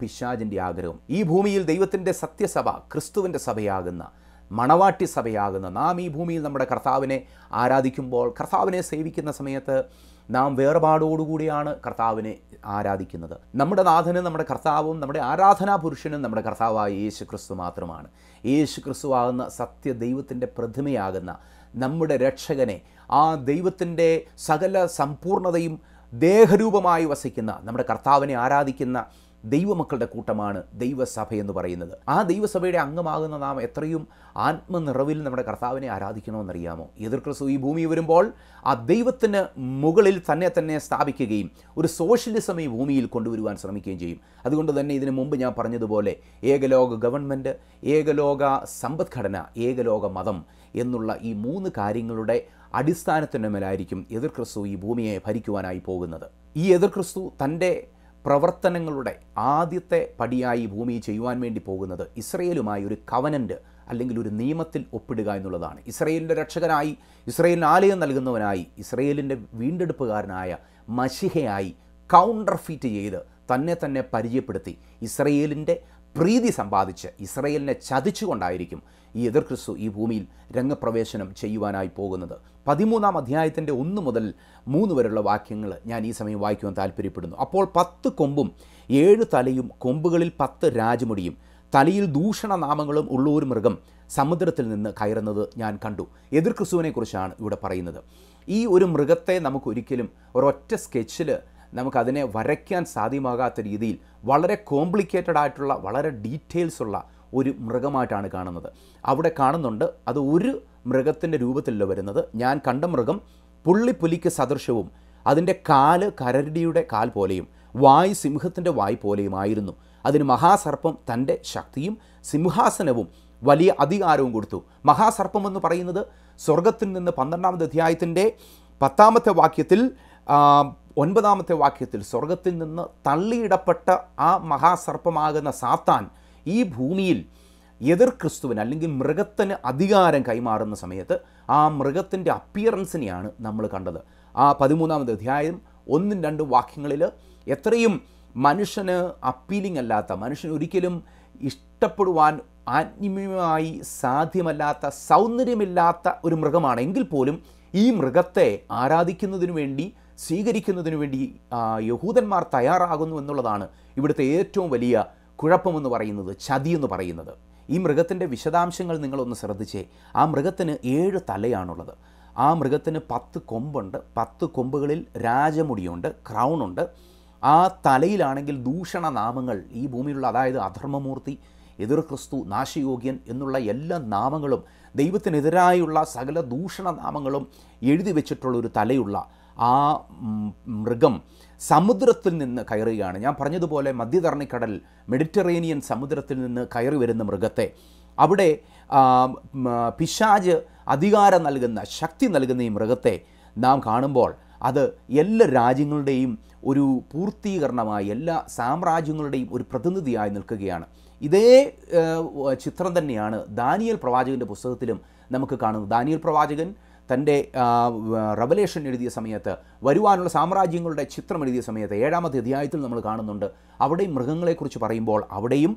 പിശാജിന്റെ ആഗ്രഹം. ഈ ഭൂമിയിൽ ദൈവത്തിന്റെ സത്യസഭ ക്രിസ്തുവിന്റെ സഭയാകുന്ന മണവാട്ടി സഭയാകുന്ന നാം ഈ ഭൂമിയിൽ നമ്മുടെ കർത്താവിനെ ആരാധിക്കുമ്പോൾ കർത്താവിനെ സേവിക്കുന്ന സമയത്ത് നാം വേർപാടോടുകൂടിയാണ് കർത്താവിനെ ആരാധിക്കുന്നത്. നമ്മുടെ നാഥനും നമ്മുടെ കർത്താവും നമ്മുടെ ആരാധനാ പുരുഷനും നമ്മുടെ കർത്താവായ യേശു ക്രിസ്തു മാത്രമാണ്. യേശു ക്രിസ്തു ആകുന്ന സത്യ ദൈവത്തിന്റെ പ്രതിമയാകുന്ന നമ്മുടെ രക്ഷകനെ ആ ദൈവത്തിന്റെ സകല സമ്പൂർണതയും ദേഹരൂപമായി വസിക്കുന്ന നമ്മുടെ കർത്താവിനെ ആരാധിക്കുന്ന ദൈവമക്കളുടെ കൂട്ടമാണ് ദൈവസഭ എന്ന് പറയുന്നത്. ആ ദൈവസഭയുടെ അംഗമാകുന്ന നാം എത്രയും ആത്മനിറവിൽ നമ്മുടെ കർത്താവിനെ ആരാധിക്കണമെന്നറിയാമോ? എതിർ ക്രിസ്തു ഈ ഭൂമി വരുമ്പോൾ ആ ദൈവത്തിന് മുകളിൽ തന്നെ തന്നെ സ്ഥാപിക്കുകയും ഒരു സോഷ്യലിസം ഈ ഭൂമിയിൽ കൊണ്ടുവരുവാൻ ശ്രമിക്കുകയും ചെയ്യും. അതുകൊണ്ട് തന്നെ ഇതിനു മുമ്പ് ഞാൻ പറഞ്ഞതുപോലെ ഏകലോക ഗവൺമെന്റ് ഏകലോക സമ്പദ്ഘടന ഏകലോക മതം എന്നുള്ള ഈ മൂന്ന് കാര്യങ്ങളുടെ അടിസ്ഥാനത്തിന്റെ മേലായിരിക്കും എതിർ ക്രിസ്തു ഈ ഭൂമിയെ ഭരിക്കുവാനായി പോകുന്നത്. ഈ എതിർ ക്രിസ്തു തന്റെ പ്രവർത്തനങ്ങളുടെ ആദ്യത്തെ പടിയായി ഭൂമി ചെയ്യുവാൻ വേണ്ടി പോകുന്നത് ഇസ്രയേലുമായി ഒരു കവനന്റ് അല്ലെങ്കിൽ ഒരു നിയമത്തിൽ ഒപ്പിടുക എന്നുള്ളതാണ്. ഇസ്രയേലിന്റെ രക്ഷകനായി ഇസ്രയേലിന് ആലയം നൽകുന്നവനായി ഇസ്രയേലിന്റെ വീണ്ടെടുപ്പുകാരനായ മഷിഹയായി കൗണ്ടർ ഫിറ്റ് ചെയ്ത് തന്നെ തന്നെ പരിചയപ്പെടുത്തി ഇസ്രയേലിന്റെ പ്രീതി സമ്പാദിച്ച് ഇസ്രയേലിനെ ചതിച്ചുകൊണ്ടായിരിക്കും ഈ എതിർ ക്രിസ്തു ഈ ഭൂമിയിൽ രംഗപ്രവേശനം ചെയ്യുവാനായി പോകുന്നത്. പതിമൂന്നാം അധ്യായത്തിന്റെ ഒന്ന് മുതൽ മൂന്ന് വരെയുള്ള വാക്യങ്ങൾ ഞാൻ ഈ സമയം വായിക്കുവാൻ താല്പര്യപ്പെടുന്നു അപ്പോൾ പത്ത് കൊമ്പും ഏഴ് തലയും കൊമ്പുകളിൽ പത്ത് രാജമുടിയും തലയിൽ ദൂഷണനാമങ്ങളും ഉള്ള ഒരു മൃഗം സമുദ്രത്തിൽ നിന്ന് കയറുന്നത് ഞാൻ കണ്ടു. എതിർ ക്രിസ്തുവിനെക്കുറിച്ചാണ് ഇവിടെ പറയുന്നത്. ഈ ഒരു മൃഗത്തെ നമുക്ക് നമുക്കൊരിക്കലും ഒരൊറ്റ സ്കെച്ചിൽ നമുക്കതിനെ വരയ്ക്കാൻ സാധ്യമാകാത്ത രീതിയിൽ വളരെ കോംപ്ലിക്കേറ്റഡ് ആയിട്ടുള്ള വളരെ ഡീറ്റെയിൽസ് ഉള്ള ഒരു മൃഗമായിട്ടാണ് കാണുന്നത്. അവിടെ കാണുന്നുണ്ട് അത് ഒരു മൃഗത്തിന്റെ രൂപത്തിലല്ല വരുന്നത്. ഞാൻ കണ്ട മൃഗം പുള്ളിപ്പുലിക്ക് സദൃശവും അതിന്റെ കാൽ കരടിയുടെ കാൽ പോലെയും വായ് സിംഹത്തിന്റെ വായ് പോലെയുമായിരുന്നു അതിന് മഹാസർപ്പം തന്റെ ശക്തിയും സിംഹാസനവും വലിയ അധികാരവും കൊടുത്തു. മഹാസർപ്പം എന്ന് പറയുന്നത് സ്വർഗത്തിൽ നിന്ന് പന്ത്രണ്ടാമത്തെ അധ്യായത്തിന്റെ പത്താമത്തെ വാക്യത്തിൽ ഒൻപതാമത്തെ വാക്യത്തിൽ സ്വർഗത്തിൽ നിന്ന് തള്ളിയിടപ്പെട്ട ആ മഹാസർപ്പമാകുന്ന സാത്താൻ ഈ ഭൂമിയിൽ എതിർ ക്രിസ്തുവിന് അല്ലെങ്കിൽ മൃഗത്തിന് അധികാരം കൈമാറുന്ന സമയത്ത് ആ മൃഗത്തിന്റെ അപ്പിയറൻസിനെയാണ് നമ്മൾ കണ്ടത്. ആ പതിമൂന്നാമത് അധ്യായം ഒന്നും രണ്ടും വാക്യങ്ങളിൽ എത്രയും മനുഷ്യന് അപ്പീലിംഗ് അല്ലാത്ത മനുഷ്യന് ഒരിക്കലും ഇഷ്ടപ്പെടുവാൻ ആത്മീയമായി സാധ്യമല്ലാത്ത സൗന്ദര്യമില്ലാത്ത ഒരു മൃഗമാണെങ്കിൽ പോലും ഈ മൃഗത്തെ ആരാധിക്കുന്നതിനു വേണ്ടി സ്വീകരിക്കുന്നതിനു വേണ്ടി യഹൂദന്മാർ തയ്യാറാകുന്നു എന്നുള്ളതാണ് ഇവിടുത്തെ ഏറ്റവും വലിയ കുഴപ്പമെന്ന് പറയുന്നത് ചതി എന്ന് പറയുന്നത്. ഈ മൃഗത്തിന്റെ വിശദാംശങ്ങൾ നിങ്ങളൊന്ന് ശ്രദ്ധിച്ചേ. ആ മൃഗത്തിന് ഏഴ് തലയാണുള്ളത്. ആ മൃഗത്തിന് പത്ത് കൊമ്പുണ്ട്. പത്ത് കൊമ്പുകളിൽ രാജമുടിയുണ്ട് ക്രൗണുണ്ട്. ആ തലയിലാണെങ്കിൽ ദൂഷണ നാമങ്ങൾ ഈ ഭൂമിയിലുള്ള അതായത് അധർമ്മമൂർത്തി എതിർ ക്രിസ്തു നാശയോഗ്യൻ എന്നുള്ള എല്ലാ നാമങ്ങളും ദൈവത്തിനെതിരായുള്ള സകല ദൂഷണ നാമങ്ങളും എഴുതി വെച്ചിട്ടുള്ള ഒരു തലയുള്ള ആ മൃഗം സമുദ്രത്തിൽ നിന്ന് കയറുകയാണ്. ഞാൻ പറഞ്ഞതുപോലെ മധ്യധരണിക്കടൽ മെഡിറ്ററേനിയൻ സമുദ്രത്തിൽ നിന്ന് കയറി വരുന്ന മൃഗത്തെ. അവിടെ പിശാജ് അധികാരം നൽകുന്ന ശക്തി നൽകുന്ന ഈ മൃഗത്തെ നാം കാണുമ്പോൾ അത് എല്ലാ രാജ്യങ്ങളുടെയും ഒരു പൂർത്തീകരണമായി എല്ലാ സാമ്രാജ്യങ്ങളുടെയും ഒരു പ്രതിനിധിയായി നിൽക്കുകയാണ്. ഇതേ ചിത്രം തന്നെയാണ് ദാനിയൽ പ്രവാചകന്റെ പുസ്തകത്തിലും നമുക്ക് കാണുന്നത്. ദാനിയൽ പ്രവാചകൻ തന്റെ റവലേഷൻ എഴുതിയ സമയത്ത് വരുവാനുള്ള സാമ്രാജ്യങ്ങളുടെ ചിത്രം എഴുതിയ സമയത്ത് ഏഴാമത്തെ അധ്യായത്തിൽ നമ്മൾ കാണുന്നുണ്ട്. അവിടെയും മൃഗങ്ങളെക്കുറിച്ച് പറയുമ്പോൾ അവിടെയും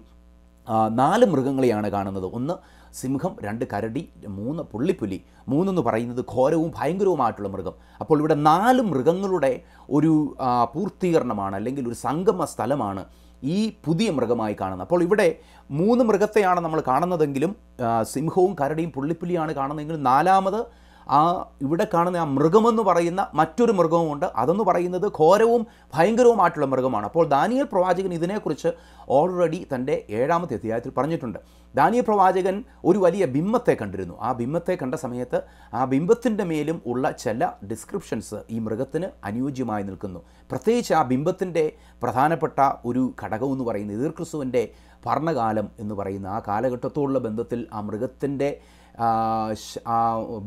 നാല് മൃഗങ്ങളെയാണ് കാണുന്നത്. ഒന്ന് സിംഹം രണ്ട് കരടി മൂന്ന് പുള്ളിപ്പുലി. മൂന്നെന്ന് പറയുന്നത് ഘോരവും ഭയങ്കരവുമായിട്ടുള്ള മൃഗം. അപ്പോൾ ഇവിടെ നാല് മൃഗങ്ങളുടെ ഒരു പൂർത്തീകരണമാണ് അല്ലെങ്കിൽ ഒരു സംഗമ സ്ഥലമാണ് ഈ പുതിയ മൃഗമായി കാണുന്നത്. അപ്പോൾ ഇവിടെ മൂന്ന് മൃഗത്തെയാണ് നമ്മൾ കാണുന്നതെങ്കിലും സിംഹവും കരടിയും പുള്ളിപ്പുലിയാണ് കാണുന്നതെങ്കിലും നാലാമത് ആ ഇവിടെ കാണുന്ന ആ മൃഗമെന്ന് പറയുന്ന മറ്റൊരു മൃഗവുമുണ്ട്. അതെന്ന് പറയുന്നത് ഘോരവും ഭയങ്കരവുമായിട്ടുള്ള മൃഗമാണ്. അപ്പോൾ ദാനിയൽ പ്രവാചകൻ ഇതിനെക്കുറിച്ച് ഓൾറെഡി തന്റെ ഏഴാമത്തെ അധ്യായത്തിൽ പറഞ്ഞിട്ടുണ്ട്. ദാനിയൽ പ്രവാചകൻ ഒരു വലിയ ബിംബത്തെ കണ്ടിരുന്നു. ആ ബിംബത്തെ കണ്ട സമയത്ത് ആ ബിംബത്തിന്റെ മേലും ഉള്ള ചില ഡിസ്ക്രിപ്ഷൻസ് ഈ മൃഗത്തിന് അനുയോജ്യമായി നിൽക്കുന്നു. പ്രത്യേകിച്ച് ആ ബിംബത്തിന്റെ പ്രധാനപ്പെട്ട ഒരു ഘടകം എന്ന് പറയുന്നത് എതിർക്രിസ്തുവിന്റെ ഭരണകാലം എന്ന് പറയുന്ന ആ കാലഘട്ടത്തോടുള്ള ബന്ധത്തിൽ ആ മൃഗത്തിന്റെ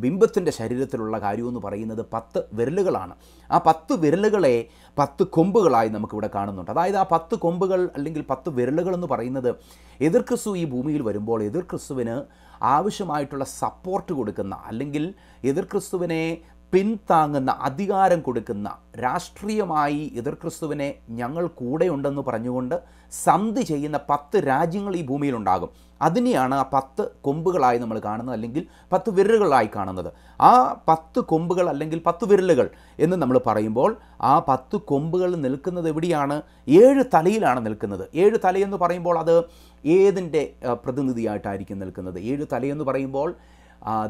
ബിംബത്തിന്റെ ശരീരത്തിലുള്ള കാര്യമെന്ന് പറയുന്നത് പത്ത് വിരലുകളാണ്. ആ പത്ത് വിരലുകളെ പത്ത് കൊമ്പുകളായി നമുക്കിവിടെ കാണുന്നുണ്ട്. അതായത് ആ പത്ത് കൊമ്പുകൾ അല്ലെങ്കിൽ പത്ത് വിരലുകൾ എന്ന് പറയുന്നത് എതിർ ക്രിസ്തു ഈ ഭൂമിയിൽ വരുമ്പോൾ എതിർ ക്രിസ്തുവിന് ആവശ്യമായിട്ടുള്ള സപ്പോർട്ട് കൊടുക്കുന്ന അല്ലെങ്കിൽ എതിർ ക്രിസ്തുവിനെ പിൻതാങ്ങുന്ന അധികാരം കൊടുക്കുന്ന രാഷ്ട്രീയമായി എതിർ ക്രിസ്തുവിനെ ഞങ്ങൾ കൂടെയുണ്ടെന്ന് പറഞ്ഞുകൊണ്ട് സന്ധി ചെയ്യുന്ന പത്ത് രാജ്യങ്ങൾ ഈ ഭൂമിയിലുണ്ടാകും അതിനെയാണ് ആ പത്ത് കൊമ്പുകളായി നമ്മൾ കാണുന്നത് അല്ലെങ്കിൽ പത്ത് വിരലുകളായി കാണുന്നത്. ആ പത്ത് കൊമ്പുകൾ അല്ലെങ്കിൽ പത്ത് വിരലുകൾ എന്ന് നമ്മൾ പറയുമ്പോൾ ആ പത്ത് കൊമ്പുകൾ നിൽക്കുന്നത് എവിടെയാണ്? ഏഴ് തലയിലാണ് നിൽക്കുന്നത്. ഏഴ് തലയെന്ന് പറയുമ്പോൾ അത് ഏതിന്റെ പ്രതിനിധിയായിട്ടായിരിക്കും നിൽക്കുന്നത്. ഏഴ് തലയെന്ന് പറയുമ്പോൾ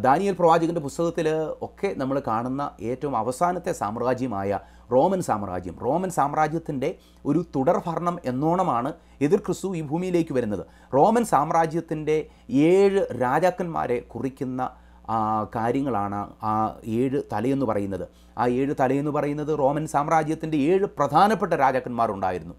ദാനിയേൽ പ്രവാചകന്റെ പുസ്തകത്തിൽ ഒക്കെ നമ്മൾ കാണുന്ന ഏറ്റവും അവസാനത്തെ സാമ്രാജ്യമായ റോമൻ സാമ്രാജ്യം. റോമൻ സാമ്രാജ്യത്തിന്റെ ഒരു തുടർഭരണം എന്നോണമാണ് എതിർ ക്രിസ്തു ഈ ഭൂമിയിലേക്ക് വരുന്നത്. റോമൻ സാമ്രാജ്യത്തിന്റെ ഏഴ് രാജാക്കന്മാരെ കുറിക്കുന്ന കാര്യങ്ങളാണ് ആ ഏഴ് തലയെന്ന് പറയുന്നത്. ആ ഏഴ് തലയെന്ന് പറയുന്നത് റോമൻ സാമ്രാജ്യത്തിന്റെ ഏഴ് പ്രധാനപ്പെട്ട രാജാക്കന്മാരുണ്ടായിരുന്നു.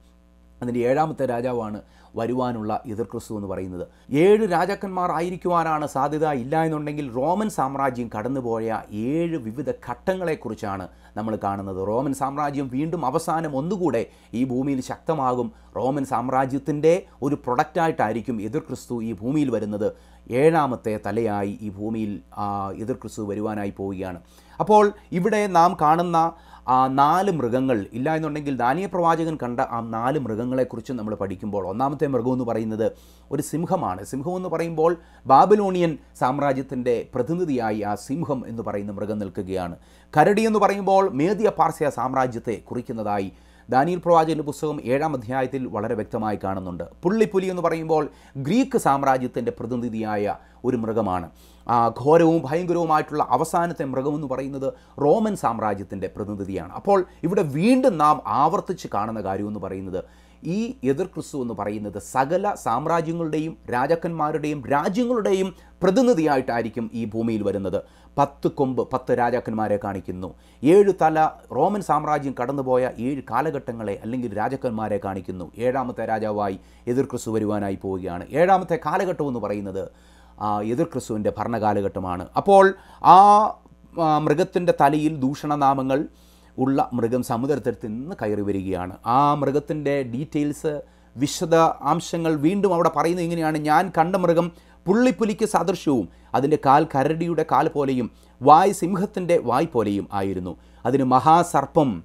അതിന്റെ ഏഴാമത്തെ രാജാവാണ് വരുവാനുള്ള എതിർക്രിസ്തു എന്ന് പറയുന്നത്. ഏഴ് രാജാക്കന്മാർ ആയിരിക്കുവാനാണ് സാധ്യത. ഇല്ല എന്നുണ്ടെങ്കിൽ റോമൻ സാമ്രാജ്യം കടന്നുപോയ ഏഴ് വിവിധ ഘട്ടങ്ങളെക്കുറിച്ചാണ് നമ്മൾ കാണുന്നത്. റോമൻ സാമ്രാജ്യം വീണ്ടും അവസാനം ഒന്നുകൂടെ ഈ ഭൂമിയിൽ ശക്തമാകും. റോമൻ സാമ്രാജ്യത്തിന്റെ ഒരു പ്രൊഡക്റ്റായിട്ടായിരിക്കും എതിർ ക്രിസ്തു ഈ ഭൂമിയിൽ വരുന്നത്. ഏഴാമത്തെ തലയായി ഈ ഭൂമിയിൽ എതിർക്രിസ്തു എതിർ ക്രിസ്തു വരുവാനായി പോവുകയാണ്. അപ്പോൾ ഇവിടെ നാം കാണുന്ന ആ നാല് മൃഗങ്ങൾ ഇല്ല എന്നുണ്ടെങ്കിൽ ദാനിയ പ്രവാചകൻ കണ്ട ആ നാല് മൃഗങ്ങളെക്കുറിച്ച് നമ്മൾ പഠിക്കുമ്പോൾ ഒന്നാമത്തെ മൃഗം എന്ന് പറയുന്നത് ഒരു സിംഹമാണ്. സിംഹം എന്ന് പറയുമ്പോൾ ബാബിലോണിയൻ സാമ്രാജ്യത്തിന്റെ പ്രതിനിധിയായി ആ സിംഹം എന്ന് പറയുന്ന മൃഗം നിൽക്കുകയാണ്. കരടി എന്ന് പറയുമ്പോൾ മേദിയ പാർസ്യ സാമ്രാജ്യത്തെ കുറിക്കുന്നതായി ദാനിയൽ പ്രവാചകന്റെ പുസ്തകം ഏഴാം അധ്യായത്തിൽ വളരെ വ്യക്തമായി കാണുന്നുണ്ട്. പുള്ളിപ്പുലി എന്ന് പറയുമ്പോൾ ഗ്രീക്ക് സാമ്രാജ്യത്തിന്റെ പ്രതിനിധിയായ ഒരു മൃഗമാണ്. ഘോരവും ഭയങ്കരവുമായിട്ടുള്ള അവസാനത്തെ മൃഗമെന്ന് പറയുന്നത് റോമൻ സാമ്രാജ്യത്തിന്റെ പ്രതിനിധിയാണ്. അപ്പോൾ ഇവിടെ വീണ്ടും നാം ആവർത്തിച്ച് കാണുന്ന കാര്യമെന്ന് പറയുന്നത് ഈ എതിർ ക്രിസ്തു എന്ന് പറയുന്നത് സകല സാമ്രാജ്യങ്ങളുടെയും രാജാക്കന്മാരുടെയും രാജ്യങ്ങളുടെയും പ്രതിനിധിയായിട്ടായിരിക്കും ഈ ഭൂമിയിൽ വരുന്നത്. പത്ത് കൊമ്പ് പത്ത് രാജാക്കന്മാരെ കാണിക്കുന്നു. ഏഴ് തല റോമൻ സാമ്രാജ്യം കടന്നുപോയ ഏഴ് കാലഘട്ടങ്ങളെ അല്ലെങ്കിൽ രാജാക്കന്മാരെ കാണിക്കുന്നു. ഏഴാമത്തെ രാജാവായി എതിർ ക്രിസ്തു വരുവാനായി പോവുകയാണ്. ഏഴാമത്തെ കാലഘട്ടം എന്ന് പറയുന്നത് എതിർ ക്രിസ്തുവിന്റെ ഭരണകാലഘട്ടമാണ്. അപ്പോൾ ആ മൃഗത്തിന്റെ തലയിൽ ദൂഷണനാമങ്ങൾ ഉള്ള മൃഗം സമുദ്രത്തിൽ നിന്ന് കയറി വരികയാണ്. ആ മൃഗത്തിന്റെ ഡീറ്റെയിൽസ് വിശദ അംശങ്ങൾ വീണ്ടും അവിടെ പറയുന്നത് ഇങ്ങനെയാണ്. ഞാൻ കണ്ട മൃഗം പുള്ളിപ്പുലിക്ക് സദൃശ്യവും അതിന്റെ കാൽ കരടിയുടെ കാൽ പോലെയും വായ് സിംഹത്തിന്റെ വായ് പോലെയും ആയിരുന്നു. അതിന് മഹാസർപ്പം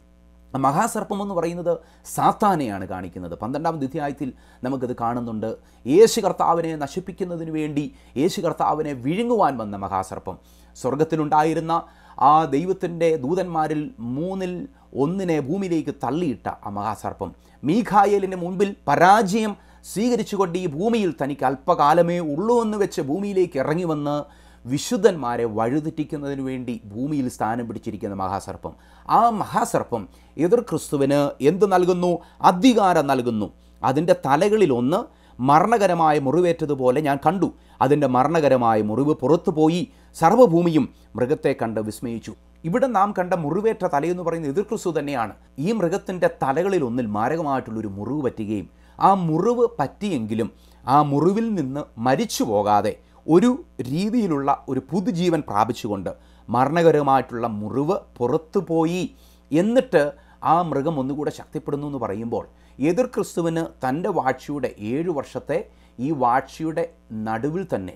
മഹാസർപ്പം എന്ന് പറയുന്നത് സാത്താനെയാണ് കാണിക്കുന്നത്. പന്ത്രണ്ടാം അധ്യായത്തിൽ നമുക്കത് കാണുന്നുണ്ട്. യേശു കർത്താവിനെ നശിപ്പിക്കുന്നതിന് വേണ്ടി യേശു കർത്താവിനെ വിഴുങ്ങുവാൻ വന്ന മഹാസർപ്പം. സ്വർഗത്തിലുണ്ടായിരുന്ന ആ ദൈവത്തിന്റെ ദൂതന്മാരിൽ മൂന്നിൽ ഒന്നിനെ ഭൂമിയിലേക്ക് തള്ളിയിട്ട ആ മഹാസർപ്പം. മീഖായേലിന്റെ മുൻപിൽ പരാജയം സ്വീകരിച്ചുകൊണ്ട് ഈ ഭൂമിയിൽ തനിക്ക് അല്പകാലമേ ഉള്ളൂ എന്ന് വെച്ച് ഭൂമിയിലേക്ക് ഇറങ്ങി വന്ന് വിശുദ്ധന്മാരെ വഴിതെറ്റിക്കുന്നതിന് വേണ്ടി ഭൂമിയിൽ സ്ഥാനം പിടിച്ചിരിക്കുന്ന മഹാസർപ്പം. ആ മഹാസർപ്പം എതിർ ക്രിസ്തുവിന് എന്ത് നൽകുന്നു? അധികാരം നൽകുന്നു. അതിന്റെ തലകളിൽ ഒന്ന് മരണകരമായ മുറിവേറ്റതുപോലെ ഞാൻ കണ്ടു. അതിന്റെ മരണകരമായ മുറിവ് പുറത്തുപോയി സർവഭൂമിയും മൃഗത്തെ കണ്ട് വിസ്മയിച്ചു. ഇവിടെ നാം കണ്ട മുറിവേറ്റ തലയെന്ന് പറയുന്നത് എതിർക്രിസ്തു തന്നെയാണ്. ഈ മൃഗത്തിന്റെ തലകളിൽ ഒന്നിൽ മാരകമായിട്ടുള്ളൊരു മുറിവ് പറ്റുകയും ആ മുറിവ് പറ്റിയെങ്കിലും ആ മുറിവിൽ നിന്ന് മരിച്ചു പോകാതെ ഒരു രീതിയിലുള്ള ഒരു പുതുജീവൻ പ്രാപിച്ചുകൊണ്ട് മരണകരമായിട്ടുള്ള മുറിവ് പുറത്തുപോയി എന്നിട്ട് ആ മൃഗം ഒന്നുകൂടെ ശക്തിപ്പെടുന്നു എന്ന് പറയുമ്പോൾ എതിർ ക്രിസ്തുവിന് തന്റെ വാഴ്ചയുടെ ഏഴ് വർഷത്തെ ഈ വാഴ്ചയുടെ നടുവിൽ തന്നെ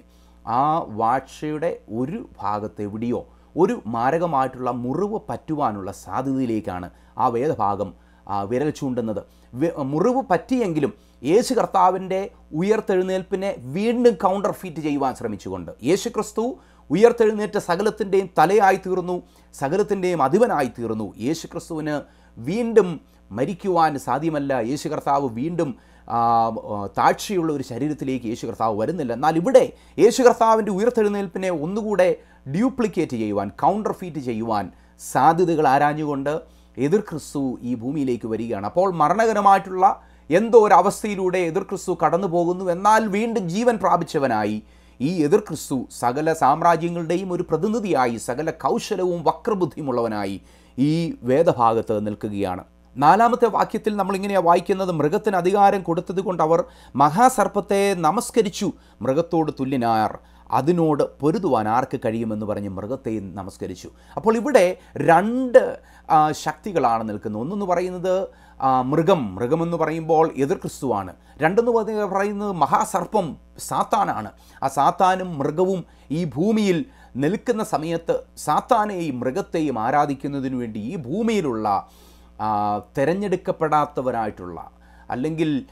ആ വാഴ്ചയുടെ ഒരു ഭാഗത്ത് എവിടെയോ ഒരു മാരകമായിട്ടുള്ള മുറിവ് പറ്റുവാനുള്ള സാധ്യതയിലേക്കാണ് ആ വേദഭാഗം വിരൽ ചൂണ്ടുന്നത്. മുറിവ് പറ്റിയെങ്കിലും യേശു കർത്താവിന്റെ ഉയർത്തെഴുന്നേൽപ്പിനെ വീണ്ടും കൗണ്ടർ ഫീറ്റ് ചെയ്യുവാൻ ശ്രമിച്ചുകൊണ്ട്. യേശു ക്രിസ്തു ഉയർത്തെഴുന്നേറ്റ സകലത്തിന്റെയും തലയായി തീർന്നു സകലത്തിന്റെയും അധിപനായി തീർന്നു. യേശു ക്രിസ്തുവിന് വീണ്ടും മരിക്കുവാൻ സാധ്യമല്ല. യേശു കർത്താവ് വീണ്ടും താഴ്ചയുള്ള ഒരു ശരീരത്തിലേക്ക് യേശു കർത്താവ് വരുന്നില്ല. എന്നാൽ ഇവിടെ യേശു കർത്താവിന്റെ ഉയർത്തെഴുന്നേൽപ്പിനെ ഒന്നുകൂടെ ഡ്യൂപ്ലിക്കേറ്റ് ചെയ്യുവാൻ കൗണ്ടർ ഫീറ്റ് ചെയ്യുവാൻ സാധ്യതകൾ ആരാഞ്ഞുകൊണ്ട് എതിർ ക്രിസ്തു ഈ ഭൂമിയിലേക്ക് വരികയാണ്. അപ്പോൾ മരണകരമായിട്ടുള്ള എന്തോ ഒരു അവസ്ഥയിലൂടെ എതിർ ക്രിസ്തു കടന്നു പോകുന്നു. എന്നാൽ വീണ്ടും ജീവൻ പ്രാപിച്ചവനായി ഈ എതിർ ക്രിസ്തു സകല സാമ്രാജ്യങ്ങളുടെയും ഒരു പ്രതിനിധിയായി സകല കൗശലവും വക്രബുദ്ധിയുമുള്ളവനായി ഈ വേദഭാഗത്ത് നിൽക്കുകയാണ്. നാലാമത്തെ വാക്യത്തിൽ നമ്മളിങ്ങനെയാണ് വായിക്കുന്നത് മൃഗത്തിന് അധികാരം കൊടുത്തത് കൊണ്ട് അവർ മഹാസർപ്പത്തെ നമസ്കരിച്ചു. മൃഗത്തോട് തുല്യനാർ അതിനോട് പൊരുതുവാൻ ആർക്ക് കഴിയുമെന്ന് പറഞ്ഞ് മൃഗത്തെയും നമസ്കരിച്ചു. അപ്പോൾ ഇവിടെ രണ്ട് ശക്തികളാണ് നിൽക്കുന്നത്. ഒന്നെന്ന് പറയുന്നത് മൃഗം. മൃഗമെന്ന് പറയുമ്പോൾ എതിർ ക്രിസ്തുവാണ്. രണ്ടെന്ന് പറയുന്നത് മഹാസർപ്പം സാത്താനാണ്. ആ സാത്താനും മൃഗവും ഈ ഭൂമിയിൽ നിൽക്കുന്ന സമയത്ത് സാത്താനെയും മൃഗത്തെയും ആരാധിക്കുന്നതിന് വേണ്ടി ഈ ഭൂമിയിലുള്ള തിരഞ്ഞെടുക്കപ്പെടാത്തവരായിട്ടുള്ള അല്ലെങ്കിൽ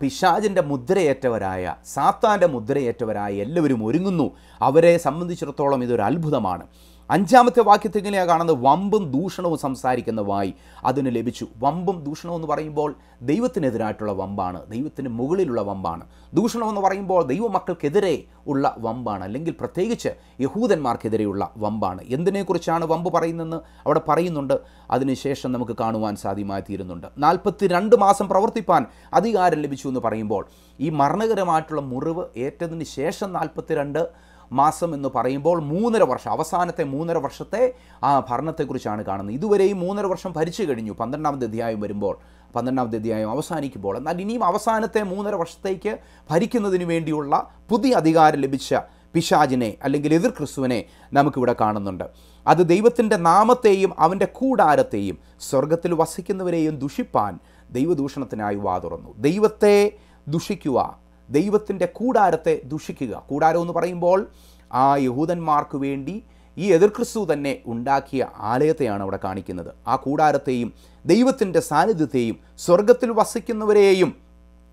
പിശാജിന്റെ മുദ്രയേറ്റവരായ സാത്താന്റെ മുദ്രയേറ്റവരായ എല്ലാവരും ഒരുങ്ങുന്നു. അവരെ സംബന്ധിച്ചിടത്തോളം ഇതൊരു അത്ഭുതമാണ്. അഞ്ചാമത്തെ വാക്യത്തിൽ ഇങ്ങനെയാണ് കാണുന്നത് വമ്പും ദൂഷണവും സംസാരിക്കുന്ന വായി അതിന് ലഭിച്ചു. വമ്പും ദൂഷണവും എന്ന് പറയുമ്പോൾ ദൈവത്തിനെതിരായിട്ടുള്ള വമ്പാണ് ദൈവത്തിന് മുകളിലുള്ള വമ്പാണ്. ദൂഷണം എന്ന് പറയുമ്പോൾ ദൈവമക്കൾക്കെതിരെ ഉള്ള വമ്പാണ് അല്ലെങ്കിൽ പ്രത്യേകിച്ച് യഹൂദന്മാർക്കെതിരെയുള്ള വമ്പാണ്. എന്തിനെക്കുറിച്ചാണ് വമ്പ് പറയുന്നതെന്ന് അവിടെ പറയുന്നുണ്ട്. അതിനുശേഷം നമുക്ക് കാണുവാൻ സാധ്യമായി തീരുന്നുണ്ട് നാൽപ്പത്തി രണ്ട് മാസം പ്രവർത്തിപ്പാൻ അധികാരം ലഭിച്ചു എന്ന് പറയുമ്പോൾ ഈ മരണകരമായിട്ടുള്ള മുറിവ് ഏറ്റതിന് ശേഷം നാൽപ്പത്തിരണ്ട് മാസം എന്ന് പറയുമ്പോൾ മൂന്നര വർഷം അവസാനത്തെ മൂന്നര വർഷത്തെ ആ ഭരണത്തെക്കുറിച്ചാണ് കാണുന്നത്. ഇതുവരെയും മൂന്നര വർഷം ഭരിച്ചു കഴിഞ്ഞു. പന്ത്രണ്ടാമത്തെ അധ്യായം വരുമ്പോൾ പന്ത്രണ്ടാമത്തെ അധ്യായം അവസാനിക്കുമ്പോൾ. എന്നാൽ ഇനിയും അവസാനത്തെ മൂന്നര വർഷത്തേക്ക് ഭരിക്കുന്നതിന് വേണ്ടിയുള്ള പുതിയ അധികാരം ലഭിച്ച പിശാജിനെ അല്ലെങ്കിൽ എതിർ ക്രിസ്തുവിനെ നമുക്കിവിടെ കാണുന്നുണ്ട്. അത് ദൈവത്തിന്റെ നാമത്തെയും അവന്റെ കൂടാരത്തെയും സ്വർഗത്തിൽ വസിക്കുന്നവരെയും ദുഷിപ്പാൻ ദൈവദൂഷണത്തിനായി വാതുറന്നു. ദൈവത്തെ ദുഷിക്കുക ദൈവത്തിന്റെ കൂടാരത്തെ ദുഷിക്കുക. കൂടാരം എന്ന് പറയുമ്പോൾ ആ യഹൂദന്മാർക്ക് വേണ്ടി ഈ എതിർക്രിസ്തു തന്നെ ഉണ്ടാക്കിയ ആലയത്തെയാണ് അവിടെ കാണിക്കുന്നത്. ആ കൂടാരത്തെയും ദൈവത്തിന്റെ സാന്നിധ്യത്തെയും സ്വർഗത്തിൽ വസിക്കുന്നവരെയും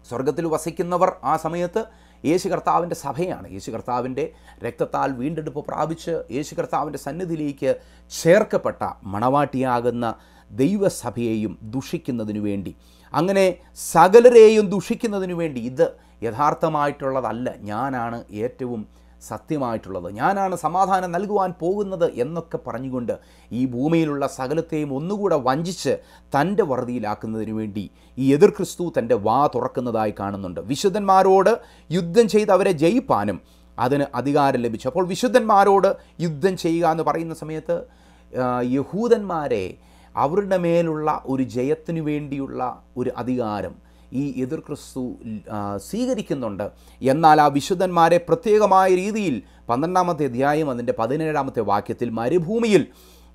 സ്വർഗത്തിൽ വസിക്കുന്നവർ ആ സമയത്ത് യേശു കർത്താവിന്റെ സഭയാണ്. യേശു കർത്താവിന്റെ രക്തത്താൽ വീണ്ടെടുപ്പ് പ്രാപിച്ച് യേശു കർത്താവിന്റെ സന്നിധിയിലേക്ക് ചേർക്കപ്പെട്ട മണവാട്ടിയാകുന്ന ദൈവസഭയെയും ദുഷിക്കുന്നതിനു വേണ്ടി. അങ്ങനെ സകലരെയും ദുഷിക്കുന്നതിനു വേണ്ടി ഇത് യഥാർത്ഥമായിട്ടുള്ളതല്ല. ഞാനാണ് ഏറ്റവും സത്യമായിട്ടുള്ളത്. ഞാനാണ് സമാധാനം നൽകുവാൻ പോകുന്നത് എന്നൊക്കെ പറഞ്ഞുകൊണ്ട് ഈ ഭൂമിയിലുള്ള സകലത്തെയും ഒന്നുകൂടെ വഞ്ചിച്ച് തന്റെ വറുതിയിലാക്കുന്നതിന് വേണ്ടി ഈ എതിർ ക്രിസ്തു തന്റെ വാ തുറക്കുന്നതായി കാണുന്നുണ്ട്. വിശുദ്ധന്മാരോട് യുദ്ധം ചെയ്ത് അവരെ ജയിപ്പാനും അതിന് അധികാരം ലഭിച്ചു. അപ്പോൾ വിശുദ്ധന്മാരോട് യുദ്ധം ചെയ്യുക എന്ന് പറയുന്ന സമയത്ത് യഹൂദന്മാരെ അവരുടെ മേലുള്ള ഒരു ജയത്തിനു വേണ്ടിയുള്ള ഒരു അധികാരം ഈ എതിർ ക്രിസ്തു സ്വീകരിക്കുന്നുണ്ട്. എന്നാൽ ആ വിശുദ്ധന്മാരെ പ്രത്യേകമായ രീതിയിൽ പന്ത്രണ്ടാമത്തെ അധ്യായം അതിന്റെ പതിനേഴാമത്തെ വാക്യത്തിൽ മരുഭൂമിയിൽ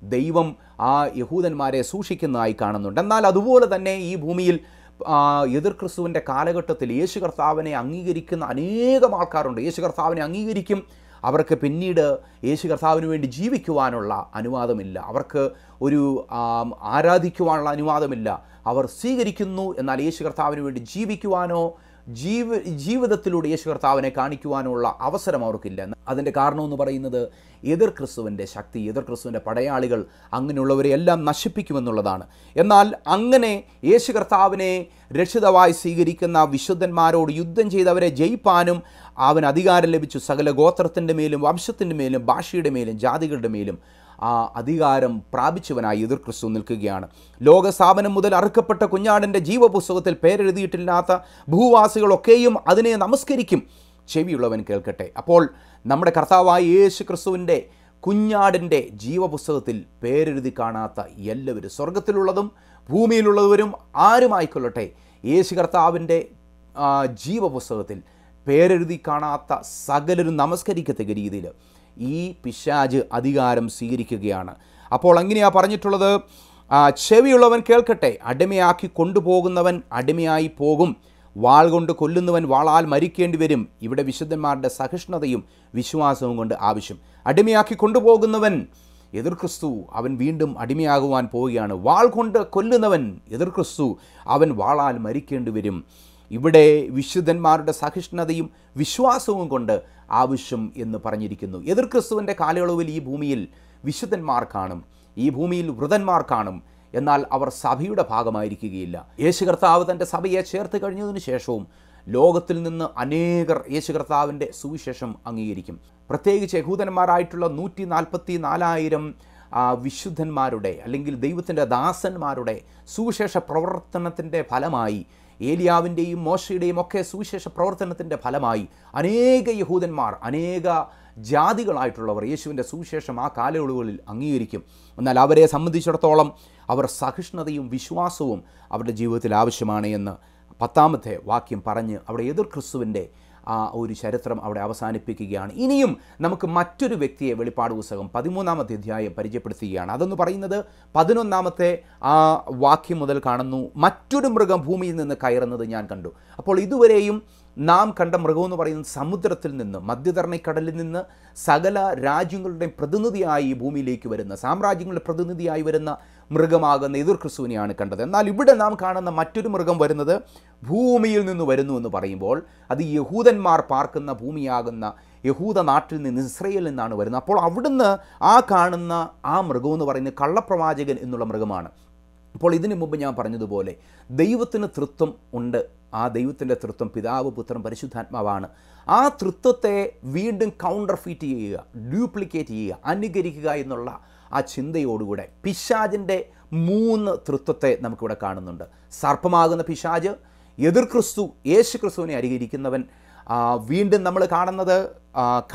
ദൈവം ആ യഹൂദന്മാരെ സൂക്ഷിക്കുന്നതായി കാണുന്നുണ്ട്. എന്നാൽ അതുപോലെ തന്നെ ഈ ഭൂമിയിൽ എതിർ ക്രിസ്തുവിന്റെ കാലഘട്ടത്തിൽ യേശു കർത്താവിനെ അംഗീകരിക്കുന്ന അനേകം ആൾക്കാരുണ്ട്. യേശു കർത്താവിനെ അംഗീകരിക്കും. അവർക്ക് പിന്നീട് യേശു കർത്താവിന് വേണ്ടി ജീവിക്കുവാനുള്ള അനുവാദമില്ല. അവർക്ക് ഒരു ആരാധിക്കുവാനുള്ള അനുവാദമില്ല. അവർ സ്വീകരിക്കുന്നു എന്നാൽ യേശു കർത്താവിന് വേണ്ടി ജീവിക്കുവാനോ ജീവ ജീവിതത്തിലൂടെ യേശു കർത്താവിനെ കാണിക്കുവാനുള്ള അവസരം അവർക്കില്ല. അതിന്റെ കാരണമെന്ന് പറയുന്നത് എതിർ ക്രിസ്തുവിന്റെ ശക്തി എതിർ ക്രിസ്തുവിന്റെ പടയാളികൾ അങ്ങനെയുള്ളവരെ എല്ലാം നശിപ്പിക്കുമെന്നുള്ളതാണ്. എന്നാൽ അങ്ങനെ യേശു കർത്താവിനെ രക്ഷിതമായി സ്വീകരിക്കുന്ന വിശുദ്ധന്മാരോട് യുദ്ധം ചെയ്തവരെ ജയിപ്പാനും അവൻ അധികാരം ലഭിച്ചു. സകല ഗോത്രത്തിന്റെ മേലും വംശത്തിന്റെ മേലും ഭാഷയുടെ മേലും ജാതികളുടെ മേലും ആ അധികാരം പ്രാപിച്ചവനായി എതിർ ക്രിസ്തു നിൽക്കുകയാണ്. ലോകസ്ഥാപനം മുതൽ അറുക്കപ്പെട്ട കുഞ്ഞാടന്റെ ജീവപുസ്തകത്തിൽ പേരെഴുതിയിട്ടില്ലാത്ത ഭൂവാസികളൊക്കെയും അതിനെ നമസ്കരിക്കും. ചെവിയുള്ളവൻ കേൾക്കട്ടെ. അപ്പോൾ നമ്മുടെ കർത്താവായ യേശു ക്രിസ്തുവിന്റെ കുഞ്ഞാടിന്റെ ജീവപുസ്തകത്തിൽ പേരെഴുതി കാണാത്ത എല്ലാവരും സ്വർഗത്തിലുള്ളതും ഭൂമിയിലുള്ളവരും ആരുമായിക്കൊള്ളട്ടെ? യേശു കർത്താവിന്റെ ജീവപുസ്തകത്തിൽ പേരെഴുതി കാണാത്ത സകലരും നമസ്കരിക്കത്തക്ക രീതിയിൽ ഈ പിശാജ് അധികാരം സ്വീകരിക്കുകയാണ്. അപ്പോൾ അങ്ങനെയാ പറഞ്ഞിട്ടുള്ളത്. ചെവിയുള്ളവൻ കേൾക്കട്ടെ. അടിമയാക്കി കൊണ്ടുപോകുന്നവൻ അടിമയായി പോകും. വാൾ കൊണ്ട് കൊല്ലുന്നവൻ വാളാൽ മരിക്കേണ്ടി വരും. ഇവിടെ വിശുദ്ധന്മാരുടെ സഹിഷ്ണുതയും വിശ്വാസവും കൊണ്ട് ആവശ്യം. അടിമയാക്കി കൊണ്ടുപോകുന്നവൻ എതിർ ക്രിസ്തു അവൻ വീണ്ടും അടിമയാകുവാൻ പോവുകയാണ്. വാൾ കൊണ്ട് കൊല്ലുന്നവൻ എതിർ ക്രിസ്തു അവൻ വാളാൽ മരിക്കേണ്ടി വരും. ഇവിടെ വിശുദ്ധന്മാരുടെ സഹിഷ്ണുതയും വിശ്വാസവും കൊണ്ട് ആവശ്യം എന്ന് പറഞ്ഞിരിക്കുന്നു. എതിർ ക്രിസ്തുവിന്റെ കാലയളവിൽ ഈ ഭൂമിയിൽ വിശുദ്ധന്മാർ കാണും ഈ ഭൂമിയിൽ വൃതന്മാർ കാണും. എന്നാൽ അവർ സഭയുടെ ഭാഗമായിരിക്കുകയില്ല. യേശു കർത്താവ് തന്റെ സഭയെ ചേർത്ത് കഴിഞ്ഞതിന് ശേഷവും ലോകത്തിൽ നിന്ന് അനേകർ യേശു കർത്താവിന്റെ സുവിശേഷം അംഗീകരിക്കും. പ്രത്യേകിച്ച് യഹൂദന്മാരായിട്ടുള്ള നൂറ്റി നാൽപ്പത്തി നാലായിരം വിശുദ്ധന്മാരുടെ അല്ലെങ്കിൽ ദൈവത്തിന്റെ ദാസന്മാരുടെ സുവിശേഷ പ്രവർത്തനത്തിന്റെ ഫലമായി ഏലിയാവിന്റെയും മോശയുടെയും ഒക്കെ സുവിശേഷ പ്രവർത്തനത്തിന്റെ ഫലമായി അനേക യഹൂദന്മാർ അനേക ജാതികളായിട്ടുള്ളവർ യേശുവിന്റെ സുവിശേഷം ആ കാലയളവുകളിൽ അംഗീകരിക്കും. എന്നാൽ അവരെ സംബന്ധിച്ചിടത്തോളം അവർ സഹിഷ്ണുതയും വിശ്വാസവും അവരുടെ ജീവിതത്തിൽ ആവശ്യമാണ് എന്ന് പത്താമത്തെ വാക്യം പറഞ്ഞ് അവിടെ എതിർ ക്രിസ്തുവിന്റെ ആ ഒരു ചരിത്രം അവിടെ അവസാനിപ്പിക്കുകയാണ്. ഇനിയും നമുക്ക് മറ്റൊരു വ്യക്തിയെ വെളിപ്പാട് പുസ്തകം പതിമൂന്നാമത്തെ അധ്യായം പരിചയപ്പെടുത്തുകയാണ്. അതെന്ന് പറയുന്നത് പതിനൊന്നാമത്തെ ആ വാക്യം മുതൽ കാണുന്നു. മറ്റൊരു മൃഗം ഭൂമിയിൽ നിന്ന് കയറുന്നത് ഞാൻ കണ്ടു. അപ്പോൾ ഇതുവരെയും നാം കണ്ട മൃഗം എന്ന് പറയുന്നത് സമുദ്രത്തിൽ നിന്ന് മധ്യധരണിക്കടലിൽ നിന്ന് സകല രാജ്യങ്ങളുടെയും പ്രതിനിധിയായി ഭൂമിയിലേക്ക് വരുന്ന സാമ്രാജ്യങ്ങളുടെ പ്രതിനിധിയായി വരുന്ന മൃഗമാകുന്ന എതിർ ക്രിസ്തുവിനെയാണ് കണ്ടത്. എന്നാൽ ഇവിടെ നാം കാണുന്ന മറ്റൊരു മൃഗം വരുന്നത് ഭൂമിയിൽ നിന്ന് വരുന്നു എന്ന് പറയുമ്പോൾ അത് യഹൂദന്മാർ പാർക്കുന്ന ഭൂമിയാകുന്ന യഹൂദ നാട്ടിൽ നിന്ന് ഇസ്രയേലിൽ നിന്നാണ് വരുന്നത്. അപ്പോൾ അവിടുന്ന് ആ കാണുന്ന ആ മൃഗം എന്ന് പറയുന്നത് കള്ളപ്രവാചകൻ എന്നുള്ള മൃഗമാണ്. അപ്പോൾ ഇതിനു മുമ്പ് ഞാൻ പറഞ്ഞതുപോലെ ദൈവത്തിന് തൃത്വം ഉണ്ട്. ആ ദൈവത്തിന്റെ തൃത്വം പിതാവ് പുത്രൻ പരിശുദ്ധാത്മാവാണ്. ആ തൃത്വത്തെ വീണ്ടും കൗണ്ടർ ഫീറ്റ് ചെയ്യുക ഡ്യൂപ്ലിക്കേറ്റ് ചെയ്യുക അനുകരിക്കുക എന്നുള്ള ആ ചിന്തയോടുകൂടെ പിശാജിന്റെ മൂന്ന് തൃത്വത്തെ നമുക്കിവിടെ കാണുന്നുണ്ട്. സർപ്പമാകുന്ന പിശാജ് എതിർ ക്രിസ്തു യേശു ക്രിസ്തുവിനെ അനുകരിക്കുന്നവൻ വീണ്ടും നമ്മൾ കാണുന്നത്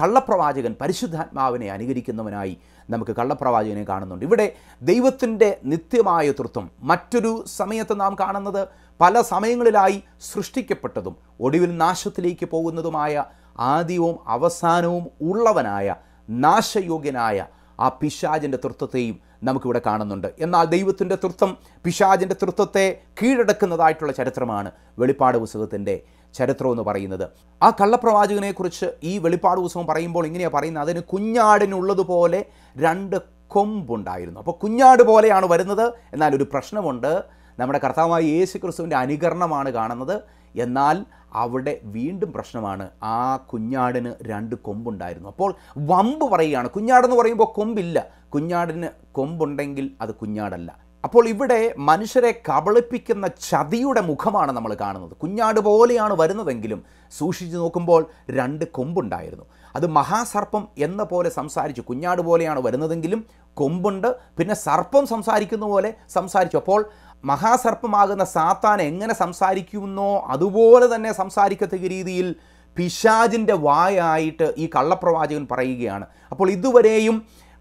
കള്ളപ്രവാചകൻ പരിശുദ്ധാത്മാവിനെ അനുകരിക്കുന്നവനായി നമുക്ക് കള്ളപ്രവാചകനെ കാണുന്നുണ്ട്. ഇവിടെ ദൈവത്തിന്റെ നിത്യമായ തൃത്വം മറ്റൊരു സമയത്ത് നാം കാണുന്നത് പല സമയങ്ങളിലായി സൃഷ്ടിക്കപ്പെട്ടതും ഒടുവിൽ നാശത്തിലേക്ക് പോകുന്നതുമായ ആദ്യവും അവസാനവും ഉള്ളവനായ നാശയോഗ്യനായ ആ പിശാജിന്റെ തൃത്വത്തെയും നമുക്കിവിടെ കാണുന്നുണ്ട്. എന്നാൽ ദൈവത്തിന്റെ തൃത്വം പിശാജിന്റെ തൃത്വത്തെ കീഴടക്കുന്നതായിട്ടുള്ള ചരിത്രമാണ് വെളിപ്പാട് പുസ്തകത്തിന്റെ ചരിത്രം എന്ന് പറയുന്നത്. ആ കള്ളപ്രവാചകനെക്കുറിച്ച് ഈ വെളിപ്പാട് പുസ്തകം പറയുമ്പോൾ ഇങ്ങനെയാണ് പറയുന്നത്? അതിന് കുഞ്ഞാടിനുള്ളതുപോലെ രണ്ട് കൊമ്പുണ്ടായിരുന്നു. അപ്പോൾ കുഞ്ഞാട് പോലെയാണ് വരുന്നത്. എന്നാൽ ഒരു പ്രശ്നമുണ്ട്. നമ്മുടെ കർത്താവായ യേശു ക്രിസ്തുവിന്റെ അനുകരണമാണ് കാണുന്നത്. എന്നാൽ അവിടെ വീണ്ടും പ്രശ്നമാണ്. ആ കുഞ്ഞാടിന് രണ്ട് കൊമ്പുണ്ടായിരുന്നു. അപ്പോൾ വമ്പ് പറയുകയാണ്. കുഞ്ഞാടെന്ന് പറയുമ്പോൾ കൊമ്പില്ല. കുഞ്ഞാടിന് കൊമ്പുണ്ടെങ്കിൽ അത് കുഞ്ഞാടല്ല. അപ്പോൾ ഇവിടെ മനുഷ്യരെ കബളിപ്പിക്കുന്ന ചതിയുടെ മുഖമാണ് നമ്മൾ കാണുന്നത്. കുഞ്ഞാട് പോലെയാണ് വരുന്നതെങ്കിലും സൂക്ഷിച്ചു നോക്കുമ്പോൾ രണ്ട് കൊമ്പുണ്ടായിരുന്നു. അത് മഹാസർപ്പം എന്ന പോലെ സംസാരിച്ചു. കുഞ്ഞാട് പോലെയാണ് വരുന്നതെങ്കിലും കൊമ്പുണ്ട്. പിന്നെ സർപ്പം സംസാരിക്കുന്ന പോലെ സംസാരിച്ചു. അപ്പോൾ മഹാസർപ്പമാകുന്ന സാത്താൻ എങ്ങനെ സംസാരിക്കുന്നോ അതുപോലെ തന്നെ സംസാരിക്കത്തക്ക രീതിയിൽ പിശാജിന്റെ വായായിട്ട് ഈ കള്ളപ്രവാചകൻ പറയുകയാണ്. അപ്പോൾ ഇതുവരെയും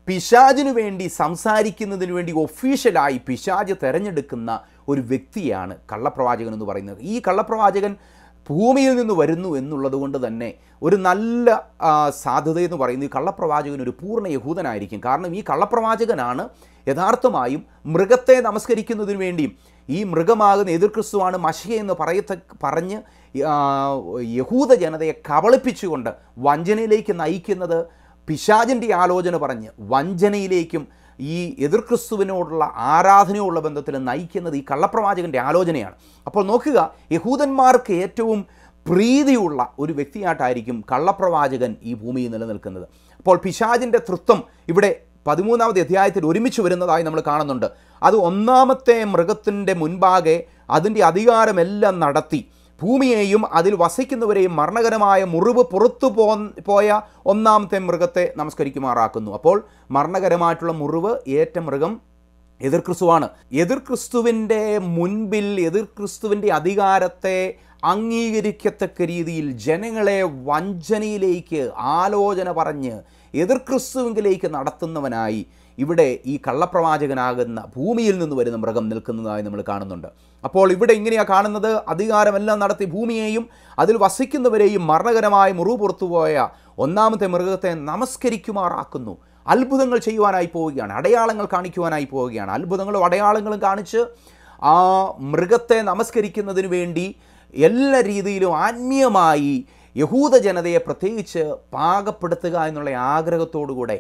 പിശാജിനു വേണ്ടി സംസാരിക്കുന്നതിന് വേണ്ടി ഒഫീഷ്യലായി പിശാജ് തിരഞ്ഞെടുക്കുന്ന ഒരു വ്യക്തിയാണ് കള്ളപ്രവാചകൻ എന്ന് പറയുന്നത്. ഈ കള്ളപ്രവാചകൻ ഭൂമിയിൽ നിന്ന് വരുന്നു എന്നുള്ളത് കൊണ്ട് തന്നെ ഒരു നല്ല സാധ്യതയെന്ന് പറയുന്നത് ഈ കള്ളപ്രവാചകൻ ഒരു പൂർണ യഹൂദനായിരിക്കും. കാരണം ഈ കള്ളപ്രവാചകനാണ് യഥാർത്ഥമായും മൃഗത്തെ നമസ്കരിക്കുന്നതിന് വേണ്ടിയും ഈ മൃഗമാകുന്ന എതിർക്രിസ്തുവാണ് മഷിയ എന്ന് പറയത്ത പറഞ്ഞ് യഹൂദ ജനതയെ കബളിപ്പിച്ചുകൊണ്ട് വഞ്ചനയിലേക്ക് നയിക്കുന്നത് പിശാചിന്റെ ആലോചന പറഞ്ഞ് വഞ്ചനയിലേക്കും ഈ എതിർ ക്രിസ്തുവിനോടുള്ള ആരാധനയോടുള്ള ബന്ധത്തിൽ നയിക്കുന്നത് ഈ കള്ളപ്രവാചകന്റെ ആലോചനയാണ്. അപ്പോൾ നോക്കുക യഹൂദന്മാർക്ക് ഏറ്റവും പ്രീതിയുള്ള ഒരു വ്യക്തിയായിട്ടായിരിക്കും കള്ളപ്രവാചകൻ ഈ ഭൂമിയിൽ നിലനിൽക്കുന്നത്. അപ്പോൾ പിശാചിന്റെ തൃത്വം ഇവിടെ പതിമൂന്നാമത് അധ്യായത്തിൽ ഒരുമിച്ച് വരുന്നതായി നമ്മൾ കാണുന്നുണ്ട്. അത് ഒന്നാമത്തെ മൃഗത്തിന്റെ മുൻപാകെ അതിന്റെ അധികാരമെല്ലാം നടത്തി ഭൂമിയെയും അതിൽ വസിക്കുന്നവരെയും മരണകരമായ മുറിവ് പുറത്തു പോ പോയ ഒന്നാമത്തെ മൃഗത്തെ നമസ്കരിക്കുമാറാക്കുന്നു. അപ്പോൾ മരണകരമായിട്ടുള്ള മുറിവ് ഏറ്റ മൃഗം എതിർ ക്രിസ്തുവാണ്. എതിർ ക്രിസ്തുവിന്റെ മുൻപിൽ എതിർ ക്രിസ്തുവിന്റെ അധികാരത്തെ അംഗീകരിക്കത്തക്ക രീതിയിൽ ജനങ്ങളെ വഞ്ചനയിലേക്ക് ആലോചന പറഞ്ഞ് എതിർ ക്രിസ്തുവിലേക്ക് നടത്തുന്നവനായി ഇവിടെ ഈ കള്ളപ്രവാചകനാകുന്ന ഭൂമിയിൽ നിന്ന് വരുന്ന മൃഗം നിൽക്കുന്നതായി നമ്മൾ കാണുന്നുണ്ട്. അപ്പോൾ ഇവിടെ ഇങ്ങനെയാണ് കാണുന്നത്? അധികാരമെല്ലാം നടത്തി ഭൂമിയെയും അതിൽ വസിക്കുന്നവരെയും മരണകരമായി മുറിവ് പുറത്തുപോയ ഒന്നാമത്തെ മൃഗത്തെ നമസ്കരിക്കുമാറാക്കുന്നു. അത്ഭുതങ്ങൾ ചെയ്യുവാനായി പോവുകയാണ്. അടയാളങ്ങൾ കാണിക്കുവാനായി പോവുകയാണ്. അത്ഭുതങ്ങളും അടയാളങ്ങളും കാണിച്ച് ആ മൃഗത്തെ നമസ്കരിക്കുന്നതിന് വേണ്ടി എല്ലാ രീതിയിലും ആത്മീയമായി യഹൂദ ജനതയെ പ്രത്യേകിച്ച് പാകപ്പെടുത്തുക എന്നുള്ള ആഗ്രഹത്തോടുകൂടെ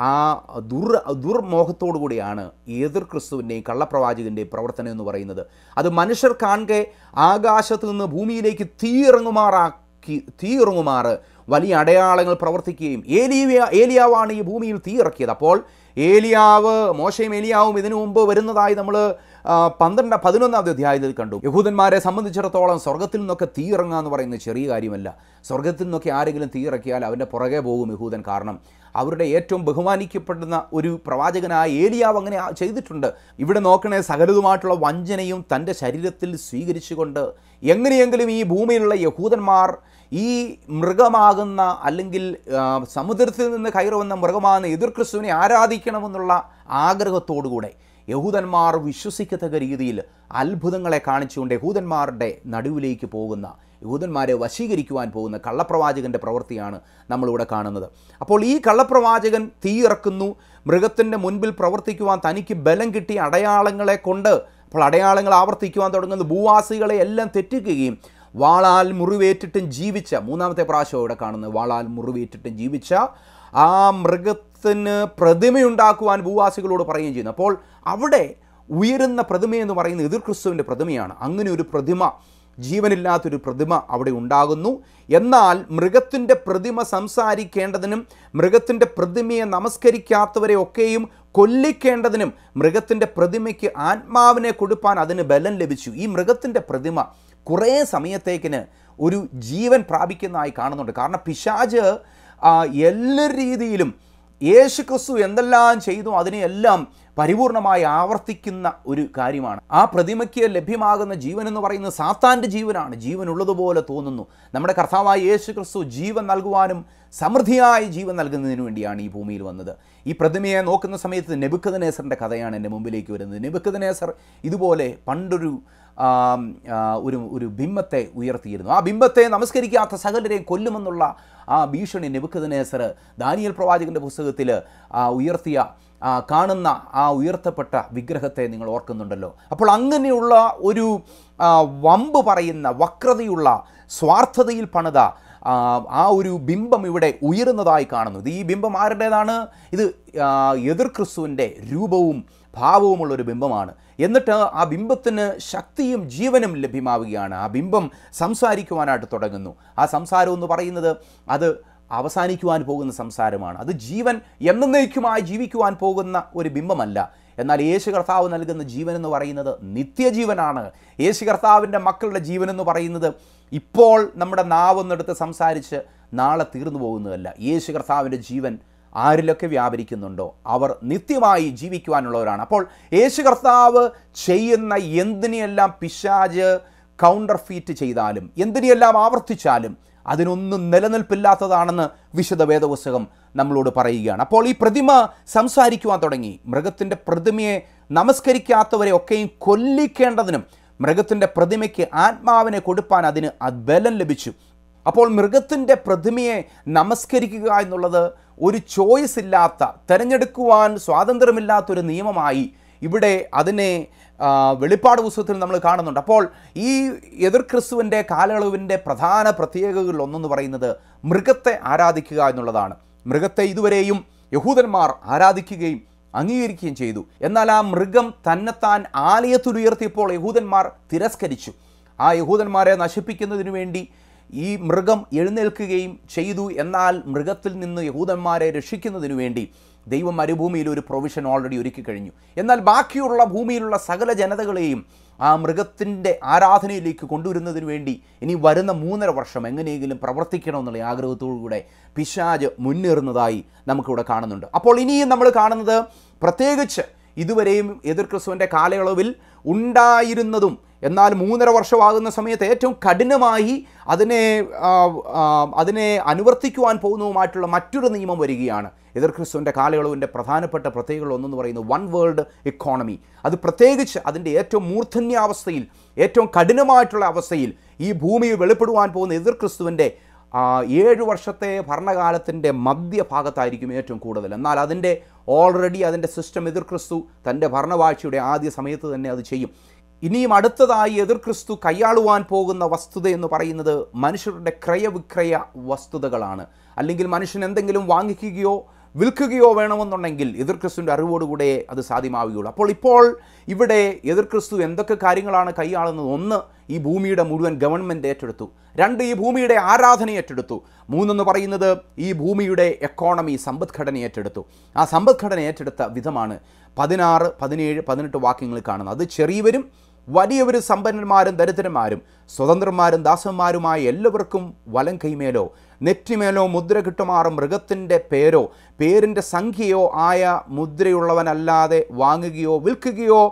ആ ദുർ ദുർമോഹത്തോടു കൂടിയാണ് എതിർ ക്രിസ്തുവിന്റെയും കള്ളപ്രവാചകന്റെയും പ്രവർത്തനം എന്ന് പറയുന്നത്. അത് മനുഷ്യർ കാണെ ആകാശത്ത് നിന്ന് ഭൂമിയിലേക്ക് തീയിറങ്ങുമാറാക്കി തീയിറങ്ങുമാറ് വലിയ അടയാളങ്ങൾ പ്രവർത്തിക്കുകയും ഏലിയ ഏലിയാവാണ് ഈ ഭൂമിയിൽ തീയിറക്കിയത്. അപ്പോൾ ഏലിയാവ് മോശയും ഏലിയാവും ഇതിനു മുമ്പ് വരുന്നതായി നമ്മൾ പന്ത്രണ്ട് പതിനൊന്നാം അധ്യായത്തിൽ കണ്ടു. യഹൂദന്മാരെ സംബന്ധിച്ചിടത്തോളം സ്വർഗത്തിൽ നിന്നൊക്കെ തീയിറങ്ങുക എന്ന് പറയുന്നത് ചെറിയ കാര്യമല്ല. സ്വർഗത്തിൽ നിന്നൊക്കെ ആരെങ്കിലും തീയിറക്കിയാൽ അവന്റെ പുറകെ പോകും യഹൂദൻ കാരണം. അവരുടെ ഏറ്റവും ബഹുമാനിക്കപ്പെടുന്ന ഒരു പ്രവാചകനായ ഏലിയാവ് അങ്ങനെ ചെയ്തിട്ടുണ്ട്. ഇവിടെ നോക്കണേ സകലതുമായിട്ടുള്ള വഞ്ചനയും തന്റെ ശരീരത്തിൽ സ്വീകരിച്ചുകൊണ്ട് എങ്ങനെയെങ്കിലും ഈ ഭൂമിയിലുള്ള യഹൂദന്മാർ ഈ മൃഗമാകുന്ന അല്ലെങ്കിൽ സമുദ്രത്തിൽ നിന്ന് കയറുവന്ന മൃഗമാകുന്ന എതിർ ക്രിസ്തുവിനെ ആരാധിക്കണമെന്നുള്ള ആഗ്രഹത്തോടുകൂടെ യഹൂദന്മാർ വിശ്വസിക്കത്തക്ക രീതിയിൽ അത്ഭുതങ്ങളെ കാണിച്ചുകൊണ്ട് യഹൂദന്മാരുടെ നടുവിലേക്ക് പോകുന്ന യഹൂദന്മാരെ വശീകരിക്കുവാൻ പോകുന്ന കള്ളപ്രവാചകന്റെ പ്രവൃത്തിയാണ് നമ്മളിവിടെ കാണുന്നത്. അപ്പോൾ ഈ കള്ളപ്രവാചകൻ തീയിറക്കുന്നു മൃഗത്തിന്റെ മുൻപിൽ പ്രവർത്തിക്കുവാൻ തനിക്ക് ബലം കിട്ടി അടയാളങ്ങളെ കൊണ്ട് അപ്പോൾ അടയാളങ്ങൾ ആവർത്തിക്കുവാൻ തുടങ്ങുന്ന ഭൂവാസികളെ എല്ലാം തെറ്റിക്കുകയും വാളാൽ മുറിവേറ്റിട്ടും ജീവിച്ച മൂന്നാമത്തെ പ്രാവശ്യം ഇവിടെ കാണുന്നത് വാളാൽ മുറിവേറ്റിട്ടും ജീവിച്ച ആ മൃഗത്തിന് പ്രതിമയുണ്ടാക്കുവാൻ ഭൂവാസികളോട് പറയുകയും ചെയ്യുന്നു. അപ്പോൾ അവിടെ ഉയരുന്ന പ്രതിമയെന്ന് പറയുന്നത് എതിർ ക്രിസ്തുവിന്റെ പ്രതിമയാണ്. അങ്ങനെ ഒരു പ്രതിമ ജീവനില്ലാത്തൊരു പ്രതിമ അവിടെ ഉണ്ടാകുന്നു. എന്നാൽ മൃഗത്തിന്റെ പ്രതിമ സംസാരിക്കേണ്ടതിനും മൃഗത്തിന്റെ പ്രതിമയെ നമസ്കരിക്കാത്തവരെ ഒക്കെയും കൊല്ലിക്കേണ്ടതിനും മൃഗത്തിന്റെ പ്രതിമയ്ക്ക് ആത്മാവിനെ കൊടുപ്പാൻ അതിന് ബലം ലഭിച്ചു. ഈ മൃഗത്തിന്റെ പ്രതിമ കുറേ സമയത്തേക്കിന് ഒരു ജീവൻ പ്രാപിക്കുന്നതായി കാണുന്നുണ്ട്. കാരണം പിശാജ് എല്ലാ രീതിയിലും യേശു ക്രിസ്തു എന്തെല്ലാം ചെയ്തു അതിനെയെല്ലാം പരിപൂർണമായി ആവർത്തിക്കുന്ന ഒരു കാര്യമാണ്. ആ പ്രതിമയ്ക്ക് ലഭ്യമാകുന്ന ജീവൻ എന്ന് പറയുന്ന സാത്താന്റെ ജീവനാണ്. ജീവനുള്ളതുപോലെ തോന്നുന്നു. നമ്മുടെ കർത്താവായ യേശു ക്രിസ്തു ജീവൻ നൽകുവാനും സമൃദ്ധിയായ ജീവൻ നൽകുന്നതിന് വേണ്ടിയാണ് ഈ ഭൂമിയിൽ വന്നത്. ഈ പ്രതിമയെ നോക്കുന്ന സമയത്ത് നെബുക്കദനേസറിന്റെ കഥയാണ് എന്റെ മുമ്പിലേക്ക് വരുന്നത്. നെബുക്കദനേസർ ഇതുപോലെ പണ്ടൊരു ഒരു ഒരു ബിംബത്തെ ഉയർത്തിയിരുന്നു. ആ ബിംബത്തെ നമസ്കരിക്കാത്ത സകലരെയും കൊല്ലുമെന്നുള്ള ആ ഭീഷണി നെബുക്കദനേസർ ദാനിയൽ പ്രവാചകന്റെ പുസ്തകത്തിൽ ഉയർത്തിയ കാണുന്ന ആ ഉയർത്തപ്പെട്ട വിഗ്രഹത്തെ നിങ്ങൾ ഓർക്കുന്നുണ്ടല്ലോ. അപ്പോൾ അങ്ങനെയുള്ള ഒരു വമ്പ് പറയുന്ന വക്രതയുള്ള സ്വാർത്ഥതയിൽ പണിത ആ, ഒരു ബിംബം ഇവിടെ ഉയരുന്നതായി കാണുന്നു. ഇത് ഈ ബിംബം ആരുടേതാണ്? ഇത് എതിർ ക്രിസ്തുവിന്റെ രൂപവും ഭാവവുമുള്ള ഒരു ബിംബമാണ്. എന്നിട്ട് ആ ബിംബത്തിന് ശക്തിയും ജീവനും ലഭ്യമാവുകയാണ്. ആ ബിംബം സംസാരിക്കുവാനായിട്ട് തുടങ്ങുന്നു. ആ സംസാരം എന്ന് പറയുന്നത് അത് അവസാനിക്കുവാൻ പോകുന്ന സംസാരമാണ്. അത് ജീവൻ എന്നേക്കുമായി ജീവിക്കുവാൻ പോകുന്ന ഒരു ബിംബമല്ല. എന്നാൽ യേശു കർത്താവ് നൽകുന്ന ജീവൻ എന്ന് പറയുന്നത് നിത്യജീവനാണ്. യേശു കർത്താവിന്റെ മക്കളുടെ ജീവൻ എന്ന് പറയുന്നത് ഇപ്പോൾ നമ്മുടെ നാവൊന്നെടുത്ത് സംസാരിച്ച് നാളെ തീർന്നു പോകുന്നതല്ല. യേശു കർത്താവിന്റെ ജീവൻ ആരിലൊക്കെ വ്യാപരിക്കുന്നുണ്ടോ? അവർ നിത്യമായി ജീവിക്കുവാനുള്ളവരാണ്. അപ്പോൾ യേശു കർത്താവ് ചെയ്യുന്ന എന്തിനെയെല്ലാം പിശാജ് കൗണ്ടർ ഫീറ്റ് ചെയ്താലും എന്തിനെയെല്ലാം ആവർത്തിച്ചാലും അതിനൊന്നും നിലനിൽപ്പില്ലാത്തതാണെന്ന് വിശുദ്ധ വേദപുസ്തകം നമ്മളോട് പറയുകയാണ്. അപ്പോൾ ഈ പ്രതിമ സംസാരിക്കുവാൻ തുടങ്ങി. മൃഗത്തിന്റെ പ്രതിമയെ നമസ്കരിക്കാത്തവരെ ഒക്കെയും കൊല്ലിക്കേണ്ടതിനും മൃഗത്തിന്റെ പ്രതിമയ്ക്ക് ആത്മാവിനെ കൊടുപ്പാൻ അതിന് ബലം ലഭിച്ചു. അപ്പോൾ മൃഗത്തിന്റെ പ്രതിമയെ നമസ്കരിക്കുക എന്നുള്ളത് ഒരു ചോയ്സ് ഇല്ലാത്ത തിരഞ്ഞെടുക്കുവാൻ സ്വാതന്ത്ര്യമില്ലാത്തൊരു നിയമമായി ഇവിടെ അതിനെ വെളിപ്പാട് പുസ്തകത്തിൽ നമ്മൾ കാണുന്നുണ്ട്. അപ്പോൾ ഈ എതിർ ക്രിസ്തുവിന്റെ കാലയളവിന്റെ പ്രധാന പ്രത്യേകതകളിൽ ഒന്നെന്ന് പറയുന്നത് മൃഗത്തെ ആരാധിക്കുക എന്നുള്ളതാണ്. മൃഗത്തെ ഇതുവരെയും യഹൂദന്മാർ ആരാധിക്കുകയും അംഗീകരിക്കുകയും ചെയ്തു. എന്നാൽ ആ മൃഗം തന്നെത്താൻ ആലയത്തിൽ ഉയർത്തിയപ്പോൾ യഹൂദന്മാർ തിരസ്കരിച്ചു. ആ യഹൂദന്മാരെ നശിപ്പിക്കുന്നതിനു വേണ്ടി ഈ മൃഗം എഴുന്നേൽക്കുകയും ചെയ്തു എന്നാൽ മൃഗത്തിൽ നിന്ന് യഹൂദന്മാരെ രക്ഷിക്കുന്നതിനു വേണ്ടി ദൈവം മരുഭൂമിയിൽ ഒരു പ്രൊവിഷൻ ഓൾറെഡി ഒരുക്കി കഴിഞ്ഞു. എന്നാൽ ബാക്കിയുള്ള ഭൂമിയിലുള്ള സകല ജനതകളെയും ആ മൃഗത്തിന്റെ ആരാധനയിലേക്ക് കൊണ്ടുവരുന്നതിന് വേണ്ടി ഇനി വരുന്ന മൂന്നര വർഷം എങ്ങനെയെങ്കിലും പ്രവർത്തിക്കണമെന്നുള്ള ആഗ്രഹത്തോടുകൂടെ പിശാജ് മുന്നേറുന്നതായി നമുക്കിവിടെ കാണുന്നുണ്ട്. അപ്പോൾ ഇനിയും നമ്മൾ കാണുന്നത് പ്രത്യേകിച്ച് ഇതുവരെയും എതിർ ക്രിസ്തുവിന്റെ കാലയളവിൽ ഉണ്ടായിരുന്നതും എന്നാൽ മൂന്നര വർഷമാകുന്ന സമയത്ത് ഏറ്റവും കഠിനമായി അതിനെ അതിനെ അനുവർത്തിക്കുവാൻ പോകുന്നതുമായിട്ടുള്ള മറ്റൊരു നിയമം വരികയാണ്. എതിർ ക്രിസ്തുവിന്റെ കാലയളവിന്റെ പ്രധാനപ്പെട്ട പ്രത്യേകതകൾ ഒന്നെന്ന് പറയുന്നത് വൺ വേൾഡ് എക്കോണമി അത് പ്രത്യേകിച്ച് അതിന്റെ ഏറ്റവും മൂർധന്യാവസ്ഥയിൽ ഏറ്റവും കഠിനമായിട്ടുള്ള അവസ്ഥയിൽ ഈ ഭൂമിയിൽ വെളിപ്പെടുവാൻ പോകുന്ന എതിർ ക്രിസ്തുവിന്റെ ഏഴ് വർഷത്തെ ഭരണകാലത്തിന്റെ മധ്യഭാഗത്തായിരിക്കും ഏറ്റവും കൂടുതൽ. എന്നാൽ അതിന്റെ ഓൾറെഡി അതിന്റെ സിസ്റ്റം എതിർ ക്രിസ്തു തന്റെ ഭരണവാഴ്ചയുടെ ആദ്യ സമയത്ത് തന്നെ അത് ചെയ്യും. ഇനിയും അടുത്തതായി എതിർ ക്രിസ്തു കൈയാളുവാൻ പോകുന്ന വസ്തുത എന്ന് പറയുന്നത് മനുഷ്യരുടെ ക്രയവിക്രയ വസ്തുതകളാണ്. അല്ലെങ്കിൽ മനുഷ്യൻ എന്തെങ്കിലും വാങ്ങിക്കുകയോ വിൽക്കുകയോ വേണമെന്നുണ്ടെങ്കിൽ എതിർ ക്രിസ്തുവിന്റെ അറിവോടുകൂടെ അത് സാധ്യമാവുകയുള്ളൂ. അപ്പോൾ ഇപ്പോൾ ഇവിടെ എതിർ ക്രിസ്തു എന്തൊക്കെ കാര്യങ്ങളാണ് കൈയാളുന്നത്? ഒന്ന് ഈ ഭൂമിയുടെ മുഴുവൻ ഗവൺമെന്റ് ഏറ്റെടുത്തു. രണ്ട് ഈ ഭൂമിയുടെ ആരാധന ഏറ്റെടുത്തു. മൂന്നെന്ന് പറയുന്നത് ഈ ഭൂമിയുടെ എക്കോണമി സമ്പദ്ഘടന ഏറ്റെടുത്തു. ആ സമ്പദ്ഘടന ഏറ്റെടുത്ത വിധമാണ് പതിനാറ് പതിനേഴ് പതിനെട്ട് വാക്യങ്ങൾ കാണുന്നത്. അത് ചെറിയവരും വലിയവരും സമ്പന്നന്മാരും ദരിദ്രന്മാരും സ്വതന്ത്രന്മാരും ദാസന്മാരുമായ എല്ലാവർക്കും വലം കൈമേലോ നെറ്റിമേലോ മുദ്ര കിട്ടുമാറും മൃഗത്തിന്റെ പേരോ പേരിന്റെ സംഖ്യയോ ആയ മുദ്രയുള്ളവനല്ലാതെ വാങ്ങുകയോ വിൽക്കുകയോ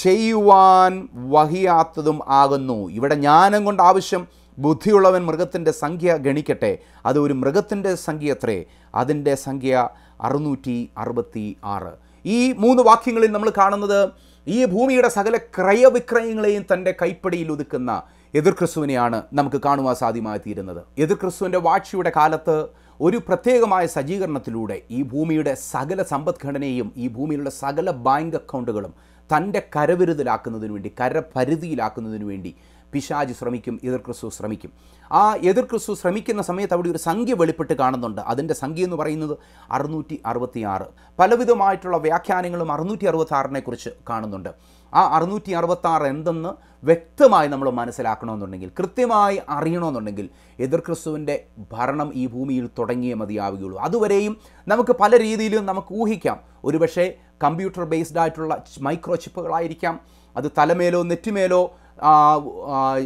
ചെയ്യുവാൻ വഹിയാത്തതും ആകുന്നു. ഇവിടെ ജ്ഞാനം കൊണ്ട് ആവശ്യം ബുദ്ധിയുള്ളവൻ മൃഗത്തിന്റെ സംഖ്യ ഗണിക്കട്ടെ. അത് ഒരു മൃഗത്തിന്റെ സംഖ്യ എത്രേ? അതിന്റെ സംഖ്യ അറുന്നൂറ്റി അറുപത്തി ആറ് ഈ മൂന്ന് വാക്യങ്ങളിൽ നമ്മൾ കാണുന്നത് ഈ ഭൂമിയുടെ സകല ക്രയവിക്രയങ്ങളെയും തന്റെ കൈപ്പടിയിൽ ഒതുക്കുന്ന എതിർ ക്രിസ്തുവിനെയാണ് നമുക്ക് കാണുവാൻ സാധ്യമായി തീരുന്നത്. എതിർ ക്രിസ്തുവിന്റെ വാഴ്ചയുടെ കാലത്ത് ഒരു പ്രത്യേകമായ സജ്ജീകരണത്തിലൂടെ ഈ ഭൂമിയുടെ സകല സമ്പദ്ഘടനയും ഈ ഭൂമിയിലുള്ള സകല ബാങ്ക് അക്കൗണ്ടുകളും തന്റെ കരവിരുതലാക്കുന്നതിന് വേണ്ടി കരപരിധിയിലാക്കുന്നതിന് വേണ്ടി പിശാജ് ശ്രമിക്കും എതിർ ക്രിസ്തു ശ്രമിക്കും. ആ എതിർ ക്രിസ്തു ശ്രമിക്കുന്ന സമയത്ത് അവിടെ ഒരു സംഖ്യ വെളിപ്പെട്ട് കാണുന്നുണ്ട്. അതിന്റെ സംഖ്യ എന്ന് പറയുന്നത് അറുന്നൂറ്റി അറുപത്തിയാറ് പലവിധമായിട്ടുള്ള വ്യാഖ്യാനങ്ങളും അറുന്നൂറ്റി അറുപത്തി കുറിച്ച് കാണുന്നുണ്ട്. ആ അറുന്നൂറ്റി അറുപത്താറ് എന്തെന്ന് വ്യക്തമായി നമ്മൾ മനസ്സിലാക്കണമെന്നുണ്ടെങ്കിൽ കൃത്യമായി അറിയണമെന്നുണ്ടെങ്കിൽ എതിർ ക്രിസ്തുവിന്റെ ഭരണം ഈ ഭൂമിയിൽ തുടങ്ങിയേ മതിയാവുകയുള്ളൂ. അതുവരെയും നമുക്ക് പല രീതിയിലും നമുക്ക് ഊഹിക്കാം. ഒരുപക്ഷെ കമ്പ്യൂട്ടർ ബേസ്ഡ് ആയിട്ടുള്ള മൈക്രോ ചിപ്പുകളായിരിക്കാം. അത് തലമേലോ നെറ്റിമേലോ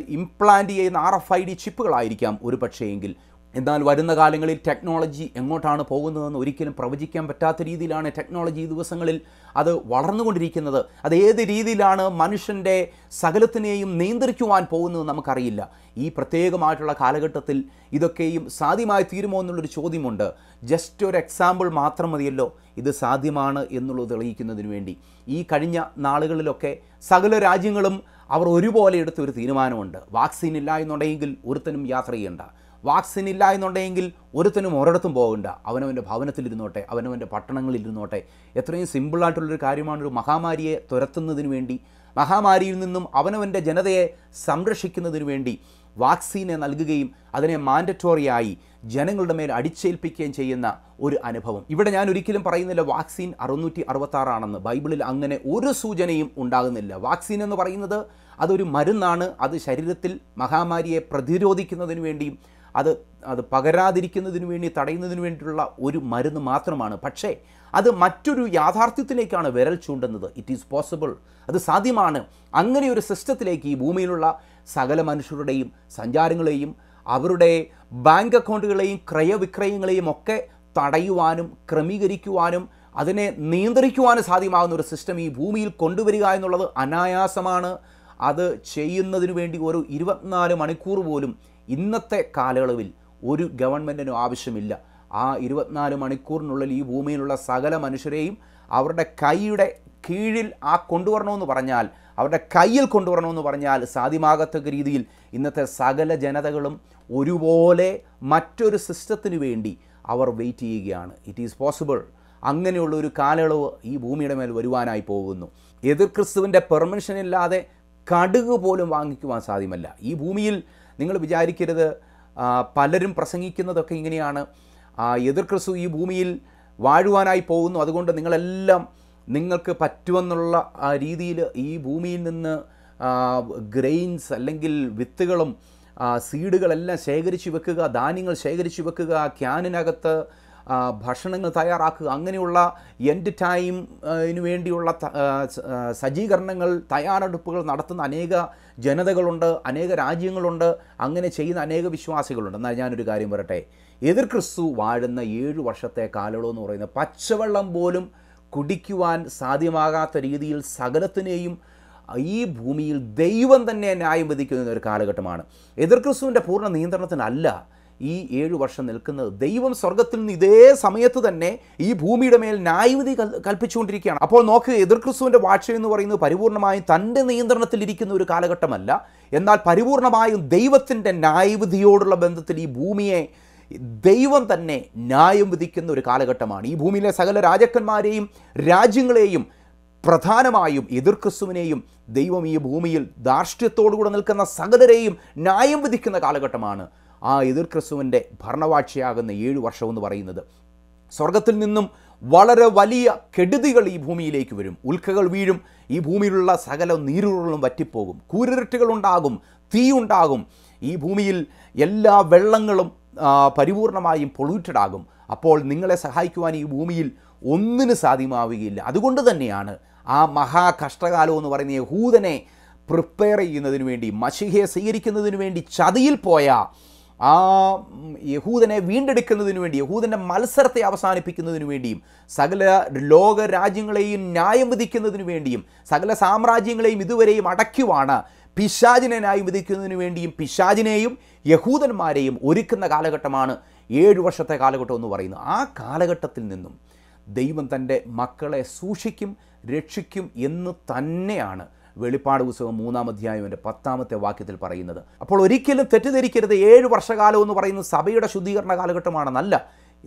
ഇംപ്ലാന്റ് ചെയ്യുന്ന ആർ എഫ് ഐ ഡി ചിപ്പുകളായിരിക്കാം ഒരു പക്ഷേയെങ്കിൽ എന്നാൽ വരുന്ന കാലങ്ങളിൽ ടെക്നോളജി എങ്ങോട്ടാണ് പോകുന്നതെന്ന് ഒരിക്കലും പ്രവചിക്കാൻ പറ്റാത്ത രീതിയിലാണ് ടെക്നോളജി ദിവസങ്ങളിൽ അത് വളർന്നുകൊണ്ടിരിക്കുന്നത്. അത് ഏത് രീതിയിലാണ് മനുഷ്യന്റെ സകലത്തിനെയും നിയന്ത്രിക്കുവാൻ പോകുന്നതെന്ന് നമുക്കറിയില്ല. ഈ പ്രത്യേകമായിട്ടുള്ള കാലഘട്ടത്തിൽ ഇതൊക്കെയും സാധ്യമായി തീരുമോ എന്നുള്ളൊരു ചോദ്യമുണ്ട്. ജസ്റ്റ് ഒരു എക്സാമ്പിൾ മാത്രം മതിയല്ലോ. ഇത് സാധ്യമാണ് എന്നുള്ളത് തെളിയിക്കുന്നതിന് വേണ്ടി. ഈ കഴിഞ്ഞ നാളുകളിലൊക്കെ സകല രാജ്യങ്ങളും അവർ ഒരുപോലെ എടുത്തൊരു തീരുമാനമുണ്ട്. വാക്സിൻ ഇല്ല എന്നുണ്ടെങ്കിൽ ഒരുത്തനും യാത്ര ചെയ്യണ്ട. വാക്സിൻ ഇല്ല എന്നുണ്ടെങ്കിൽ ഒരുത്തനും ഒരിടത്തും പോകണ്ട. അവനവന്റെ ഭവനത്തിലിരുന്നോട്ടെ അവനവന്റെ പട്ടണങ്ങളിലിരുന്നോട്ടെ. എത്രയും സിമ്പിളായിട്ടുള്ളൊരു കാര്യമാണ് ഒരു മഹാമാരിയെ തുരത്തുന്നതിന് വേണ്ടി മഹാമാരിയിൽ നിന്നും അവനവന്റെ ജനതയെ സംരക്ഷിക്കുന്നതിന് വേണ്ടി വാക്സിനെ നൽകുകയും അതിനെ മാൻഡറ്റോറിയായി ജനങ്ങളുടെ മേൽ അടിച്ചേൽപ്പിക്കുകയും ചെയ്യുന്ന ഒരു അനുഭവം. ഇവിടെ ഞാൻ ഒരിക്കലും പറയുന്നില്ല വാക്സിൻ അറുന്നൂറ്റി അറുപത്താറാണെന്ന് ബൈബിളിൽ അങ്ങനെ ഒരു സൂചനയും ഉണ്ടാകുന്നില്ല. വാക്സിൻ എന്ന് പറയുന്നത് അതൊരു മരുന്നാണ്. അത് ശരീരത്തിൽ മഹാമാരിയെ പ്രതിരോധിക്കുന്നതിന് വേണ്ടിയും അത് അത് പകരാതിരിക്കുന്നതിന് വേണ്ടി തടയുന്നതിന് വേണ്ടിയിട്ടുള്ള ഒരു മരുന്ന് മാത്രമാണ്. പക്ഷേ അത് മറ്റൊരു യാഥാർത്ഥ്യത്തിലേക്കാണ് വിരൽ ചൂണ്ടുന്നത്. ഇറ്റ് ഈസ് പോസിബിൾ അത് സാധ്യമാണ്. അങ്ങനെ ഒരു സിസ്റ്റത്തിലേക്ക് ഈ ഭൂമിയിലുള്ള സകല മനുഷ്യരുടെയും സഞ്ചാരങ്ങളെയും അവരുടെ ബാങ്ക് അക്കൗണ്ടുകളെയും ക്രയവിക്രയങ്ങളെയും ഒക്കെ തടയുവാനും ക്രമീകരിക്കുവാനും അതിനെ നിയന്ത്രിക്കുവാനും സാധ്യമാകുന്ന ഒരു സിസ്റ്റം ഈ ഭൂമിയിൽ കൊണ്ടുവരിക എന്നുള്ളത് അനായാസമാണ്. അത് ചെയ്യുന്നതിന് വേണ്ടി ഒരു ഇരുപത്തിനാല് മണിക്കൂർ പോലും ഇന്നത്തെ കാലയളവിൽ ഒരു ഗവൺമെന്റിനും ആവശ്യമില്ല. ആ ഇരുപത്തിനാല് മണിക്കൂറിനുള്ളിൽ ഈ ഭൂമിയിലുള്ള സകല മനുഷ്യരെയും അവരുടെ കൈയുടെ കീഴിൽ ആ കൊണ്ടുവരണമെന്ന് പറഞ്ഞാൽ അവരുടെ കയ്യിൽ കൊണ്ടുവരണമെന്ന് പറഞ്ഞാൽ സാധ്യമാകത്തക്ക രീതിയിൽ ഇന്നത്തെ സകല ജനതകളും ഒരുപോലെ മറ്റൊരു സിസ്റ്റത്തിന് വേണ്ടി അവർ വെയിറ്റ് ചെയ്യുകയാണ്. ഇറ്റ് ഈസ് പോസിബിൾ അങ്ങനെയുള്ള ഒരു കാലയളവ് ഈ ഭൂമിയുടെ മേൽ വരുവാനായി പോകുന്നു. എതിർ ക്രിസ്തുവിന്റെ പെർമിഷൻ ഇല്ലാതെ കടുക് പോലും വാങ്ങിക്കുവാൻ സാധ്യമല്ല. ഈ ഭൂമിയിൽ നിങ്ങൾ വിചാരിക്കരുത്. പലരും പ്രസംഗിക്കുന്നതൊക്കെ ഇങ്ങനെയാണ്. എതിർ ക്രിസ്തു ഈ ഭൂമിയിൽ വാഴുവാനായി പോകുന്നു. അതുകൊണ്ട് നിങ്ങളെല്ലാം നിങ്ങൾക്ക് പറ്റുമെന്നുള്ള രീതിയിൽ ഈ ഭൂമിയിൽ നിന്ന് ഗ്രെയിൻസ് അല്ലെങ്കിൽ വിത്തുകളും സീഡുകളെല്ലാം ശേഖരിച്ചു വെക്കുക ധാന്യങ്ങൾ ശേഖരിച്ചു വെക്കുക ക്യാനിനകത്ത് ഭക്ഷണങ്ങൾ തയ്യാറാക്കുക. അങ്ങനെയുള്ള എൻഡ് ടൈം ഇതിനു വേണ്ടിയുള്ള സജ്ജീകരണങ്ങൾ തയ്യാറെടുപ്പുകൾ നടത്തുന്ന അനേക ജനതകളുണ്ട് അനേക രാജ്യങ്ങളുണ്ട് അങ്ങനെ ചെയ്യുന്ന അനേക വിശ്വാസികളുണ്ട്. എന്നാൽ ഞാനൊരു കാര്യം പറയട്ടെ. എതിർ ക്രിസ്തു വാഴുന്ന ഏഴു വർഷത്തെ കാലയളവ് എന്ന് പറയുന്നത് പച്ചവെള്ളം പോലും കുടിക്കുവാൻ സാധ്യമാകാത്ത രീതിയിൽ സകലത്തിനെയും ഈ ഭൂമിയിൽ ദൈവം തന്നെ ന്യായം വിധിക്കുന്ന ഒരു കാലഘട്ടമാണ്. എതിർക്രിസ്തുവിന്റെ പൂർണ നിയന്ത്രണത്തിനല്ല ഈ ഏഴു വർഷം നിൽക്കുന്നത് ദൈവം സ്വർഗത്തിൽ നിന്ന് ഇതേ സമയത്ത് തന്നെ ഈ ഭൂമിയുടെ മേൽ ന്യായവിധി കൽ- കൽപ്പിച്ചുകൊണ്ടിരിക്കുകയാണ്. അപ്പോൾ നോക്ക് എതിർ ക്രിസ്തുവിന്റെ വാഴ്ച എന്ന് പറയുന്നത് പരിപൂർണമായും തന്റെ നിയന്ത്രണത്തിലിരിക്കുന്ന ഒരു കാലഘട്ടമല്ല. എന്നാൽ പരിപൂർണമായും ദൈവത്തിന്റെ ന്യായവിധിയോടുള്ള ബന്ധത്തിൽ ഈ ഭൂമിയെ ദൈവം തന്നെ ന്യായം വിധിക്കുന്ന ഒരു കാലഘട്ടമാണ്. ഈ ഭൂമിയിലെ സകല രാജാക്കന്മാരെയും രാജ്യങ്ങളെയും പ്രധാനമായും എതിർ ക്രിസ്തുവിനെയും ദൈവം ഈ ഭൂമിയിൽ ധാർഷ്ട്യത്തോടുകൂടെ നിൽക്കുന്ന സകലരെയും ന്യായം വിധിക്കുന്ന കാലഘട്ടമാണ്. ആ എതിർ ക്രിസ്തുവിന്റെ ഭരണവാഴ്ചയാകുന്ന ഏഴ് വർഷം എന്ന് പറയുന്നത്. സ്വർഗത്തിൽ നിന്നും വളരെ വലിയ കെടുതികൾ ഈ ഭൂമിയിലേക്ക് വരും. ഉൽക്കകൾ വീഴും. ഈ ഭൂമിയിലുള്ള സകല നീരുകളും വറ്റിപ്പോകും. കൂരിരുട്ടുകൾ ഉണ്ടാകും. തീ ഉണ്ടാകും. ഈ ഭൂമിയിൽ എല്ലാ വെള്ളങ്ങളും പരിപൂർണമായും പൊള്യൂറ്റഡ് ആകും അപ്പോൾ നിങ്ങളെ സഹായിക്കുവാൻ ഈ ഭൂമിയിൽ ഒന്നിന് സാധ്യമാവുകയില്ല. അതുകൊണ്ട് തന്നെയാണ് ആ മഹാകഷ്ടകാലം എന്ന് പറയുന്ന യഹൂദനെ പ്രിപ്പയർ ചെയ്യുന്നതിന് വേണ്ടി മഷിഹയെ സ്വീകരിക്കുന്നതിന് വേണ്ടി ചതിയിൽ പോയ ആ യഹൂദനെ വീണ്ടെടുക്കുന്നതിന് വേണ്ടി യഹൂദന്റെ മത്സരത്തെ അവസാനിപ്പിക്കുന്നതിന് വേണ്ടിയും സകല ലോക രാജ്യങ്ങളെയും ന്യായം വിധിക്കുന്നതിന് വേണ്ടിയും സകല സാമ്രാജ്യങ്ങളെയും ഇതുവരെയും അടയ്ക്കുവാണ് പിശാചിനെ ന്യായം വിധിക്കുന്നതിന് വേണ്ടിയും പിശാചിനെയും യഹൂദന്മാരെയും ഒരുക്കുന്ന കാലഘട്ടമാണ് ഏഴു വർഷത്തെ കാലഘട്ടം എന്ന് പറയുന്നത്. ആ കാലഘട്ടത്തിൽ നിന്നും ദൈവം തന്റെ മക്കളെ സൂക്ഷിക്കും രക്ഷിക്കും എന്ന് തന്നെയാണ് വെളിപ്പാട് പുസ്തകം മൂന്നാം അധ്യായം എന്റെ പത്താമത്തെ വാക്യത്തിൽ പറയുന്നത്. അപ്പോൾ ഒരിക്കലും തെറ്റിദ്ധരിക്കരുത്. ഏഴ് വർഷകാലം എന്ന് പറയുന്ന സഭയുടെ ശുദ്ധീകരണ കാലഘട്ടമാണെന്നല്ല.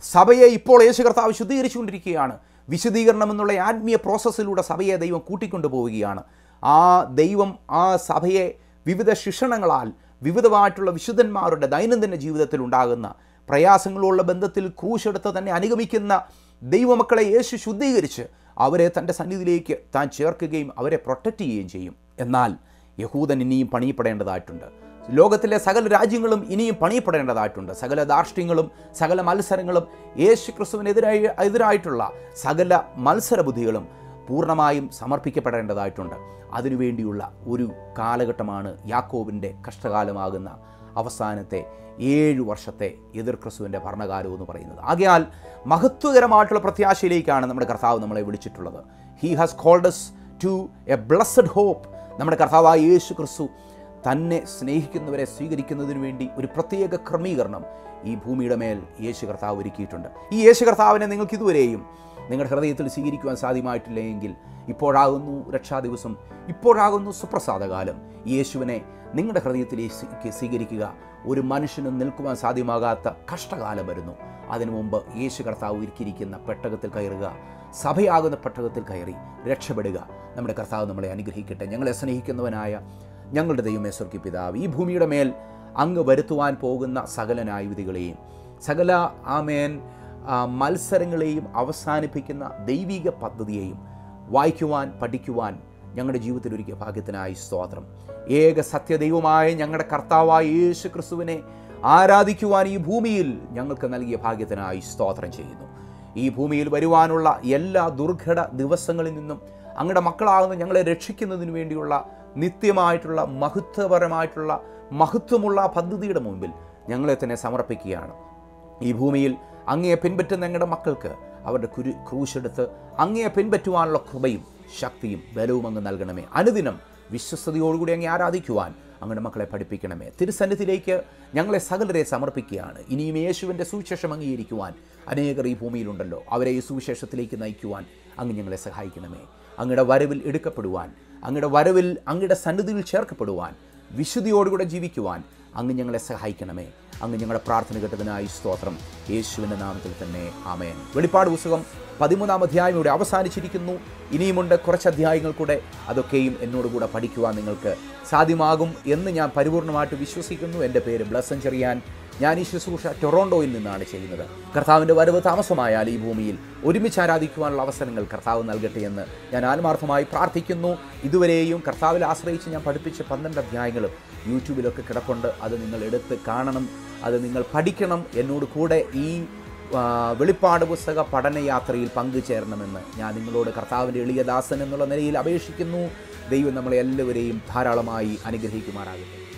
സഭയെ ഇപ്പോൾ യേശു കർത്താവ് ശുദ്ധീകരിച്ചുകൊണ്ടിരിക്കുകയാണ്. വിശുദ്ധീകരണം എന്നുള്ള ആത്മീയ പ്രോസസ്സിലൂടെ സഭയെ ദൈവം കൂട്ടിക്കൊണ്ടു പോവുകയാണ് ആ ദൈവം ആ സഭയെ വിവിധ ശിക്ഷണങ്ങളാൽ വിവിധമായിട്ടുള്ള വിശുദ്ധന്മാരുടെ ദൈനംദിന ജീവിതത്തിൽ ഉണ്ടാകുന്ന പ്രയാസങ്ങളുള്ള ബന്ധത്തിൽ ക്രൂശെടുത്ത് തന്നെ അനുഗമിക്കുന്ന ദൈവമക്കളെ യേശു ശുദ്ധീകരിച്ച് അവരെ തന്റെ സന്നിധിയിലേക്ക് താൻ ചേർക്കുകയും അവരെ പ്രൊട്ടക്റ്റ് ചെയ്യുകയും ചെയ്യും. എന്നാൽ യഹൂദൻ ഇനിയും പണിയപ്പെടേണ്ടതായിട്ടുണ്ട് ലോകത്തിലെ സകല രാജ്യങ്ങളും ഇനിയും പണിയപ്പെടേണ്ടതായിട്ടുണ്ട് സകല ധാർഷ്ട്യങ്ങളും സകല മത്സരങ്ങളും യേശു ക്രിസ്തുവിനെതിരായി എതിരായിട്ടുള്ള സകല മത്സരബുദ്ധികളും പൂർണമായും സമർപ്പിക്കപ്പെടേണ്ടതായിട്ടുണ്ട്. അതിനുവേണ്ടിയുള്ള ഒരു കാലഘട്ടമാണ് യാക്കോബിന്റെ കഷ്ടകാലമാകുന്ന അവസാനത്തെ ഏഴു വർഷത്തെ എതിർ ക്രിസ്തുവിന്റെ ഭരണകാലം എന്ന് പറയുന്നത്. ആകയാൽ മഹത്വകരമായിട്ടുള്ള പ്രത്യാശയിലേക്കാണ് നമ്മുടെ കർത്താവ് നമ്മളെ വിളിച്ചിട്ടുള്ളത്. He has called us to a blessed hope നമ്മുടെ കർത്താവായ യേശു ക്രിസ്തു തന്നെ സ്നേഹിക്കുന്നവരെ സ്വീകരിക്കുന്നതിന് വേണ്ടി ഒരു പ്രത്യേക ക്രമീകരണം ഈ ഭൂമിയുടെ മേൽ യേശു കർത്താവ് ഒരുക്കിയിട്ടുണ്ട്. ഈ യേശു കർത്താവിനെ നിങ്ങൾക്ക് ഇതുവരെയും നിങ്ങളുടെ ഹൃദയത്തിൽ സ്വീകരിക്കുവാൻ സാധ്യമായിട്ടില്ലെങ്കിൽ ഇപ്പോഴാകുന്നു രക്ഷാ ദിവസം ഇപ്പോഴാകുന്നു സുപ്രസാദകാലം. യേശുവിനെ നിങ്ങളുടെ ഹൃദയത്തിലേക്ക് സ്വീകരിക്കുക. ഒരു മനുഷ്യനും നിൽക്കുവാൻ സാധ്യമാകാത്ത കഷ്ടകാലം വരുന്നു. അതിനു മുമ്പ് യേശു കർത്താവ് ഒരുക്കിയിരിക്കുന്ന പെട്ടകത്തിൽ കയറുക സഭയാകുന്ന പെട്ടകത്തിൽ കയറി രക്ഷപ്പെടുക. നമ്മുടെ കർത്താവ് നമ്മളെ അനുഗ്രഹിക്കട്ടെ. ഞങ്ങളെ സ്നേഹിക്കുന്നവനായ ഞങ്ങളുടെ ദൈവമേ സ്വർഗി പിതാവ് ഈ ഭൂമിയുടെ മേൽ അങ്ങ് വരുത്തുവാൻ പോകുന്ന സകല ന്യായവിധികളെയും സകല ആമേൻ മത്സരങ്ങളെയും അവസാനിപ്പിക്കുന്ന ദൈവിക പദ്ധതിയെയും വായിക്കുവാൻ പഠിക്കുവാൻ ഞങ്ങളുടെ ജീവിതത്തിൽ ഒരുക്കിയ ഭാഗ്യത്തിനായി സ്തോത്രം. ഏക സത്യദൈവമായ ഞങ്ങളുടെ കർത്താവായ യേശു ക്രിസ്തുവിനെ ആരാധിക്കുവാൻ ഈ ഭൂമിയിൽ ഞങ്ങൾക്ക് നൽകിയ ഭാഗ്യത്തിനായി സ്തോത്രം ചെയ്യുന്നു. ഈ ഭൂമിയിൽ വരുവാനുള്ള എല്ലാ ദുർഘട ദിവസങ്ങളിൽ നിന്നും അങ്ങയുടെ മക്കളാകുന്ന ഞങ്ങളെ രക്ഷിക്കുന്നതിന് വേണ്ടിയുള്ള നിത്യമായിട്ടുള്ള മഹത്വപരമായിട്ടുള്ള മഹത്വമുള്ള പദ്ധതിയുടെ മുമ്പിൽ ഞങ്ങളെ തന്നെ സമർപ്പിക്കുകയാണ്. ഈ ഭൂമിയിൽ അങ്ങയെ പിൻപറ്റുന്ന ഞങ്ങളുടെ മക്കൾക്ക് അവരുടെ കുരു ക്രൂശെടുത്ത് അങ്ങയെ പിൻപറ്റുവാനുള്ള കൃപയും ശക്തിയും ബലവും അങ്ങ് നൽകണമേ. അനുദിനം വിശ്വസ്തയോടുകൂടി അങ്ങ് ആരാധിക്കുവാൻ അങ്ങയുടെ മക്കളെ പഠിപ്പിക്കണമേ. തിരുസന്നിധിയിലേക്ക് ഞങ്ങളെ സകലരെ സമർപ്പിക്കുകയാണ്. ഇനിയും യേശുവിന്റെ സുവിശേഷം അംഗീകരിക്കുവാൻ അനേകർ ഈ ഭൂമിയിലുണ്ടല്ലോ. അവരെ ഈ സുവിശേഷത്തിലേക്ക് നയിക്കുവാൻ അങ്ങ് ഞങ്ങളെ സഹായിക്കണമേ. അങ്ങയുടെ വരവിൽ എടുക്കപ്പെടുവാൻ അങ്ങയുടെ വരവിൽ അങ്ങയുടെ സന്നിധിയിൽ ചേർക്കപ്പെടുവാൻ വിശുദ്ധിയോടുകൂടെ ജീവിക്കുവാൻ അങ്ങ് ഞങ്ങളെ സഹായിക്കണമേ. അങ്ങ് ഞങ്ങളുടെ പ്രാർത്ഥന കേട്ടതിനായി സ്തോത്രം. യേശുവിന്റെ നാമത്തിൽ തന്നെ ആമേൻ. വെളിപ്പാട് പുസ്തകം പതിമൂന്നാം അധ്യായം ഇവിടെ അവസാനിച്ചിരിക്കുന്നു. ഇനിയുമുണ്ട് കുറച്ച് അധ്യായങ്ങൾ കൂടെ. അതൊക്കെയും എന്നോടുകൂടെ പഠിക്കുവാൻ നിങ്ങൾക്ക് സാധ്യമാകും എന്ന് ഞാൻ പരിപൂർണമായിട്ട് വിശ്വസിക്കുന്നു. എന്റെ പേര് ബ്ലസ്സൻ ചെറിയാൻ. ഞാൻ ഈ ശുശ്രൂഷ ടൊറോണ്ടോയിൽ നിന്നാണ് ചെയ്യുന്നത്. കർത്താവിന്റെ വരവ് താമസമായാൽ ഈ ഭൂമിയിൽ ഒരുമിച്ച് ആരാധിക്കുവാനുള്ള അവസരങ്ങൾ കർത്താവ് നൽകട്ടെ എന്ന് ഞാൻ ആത്മാർത്ഥമായി പ്രാർത്ഥിക്കുന്നു. ഇതുവരെയും കർത്താവിൽ ആശ്രയിച്ച് ഞാൻ പഠിപ്പിച്ച പന്ത്രണ്ട് അധ്യായങ്ങളും യൂട്യൂബിലൊക്കെ കിടപ്പുണ്ട്. അത് നിങ്ങൾ എടുത്ത് കാണണം. അത് നിങ്ങൾ പഠിക്കണം. എന്നോട് കൂടെ ഈ വെളിപ്പാട് പുസ്തക പഠനയാത്രയിൽ പങ്കുചേരണമെന്ന് ഞാൻ നിങ്ങളോട് കർത്താവിന്റെ എളിയദാസൻ എന്നുള്ള നിലയിൽ അപേക്ഷിക്കുന്നു. ദൈവം നമ്മളെ എല്ലാവരെയും ധാരാളമായി അനുഗ്രഹിക്കുമാറാകട്ടെ.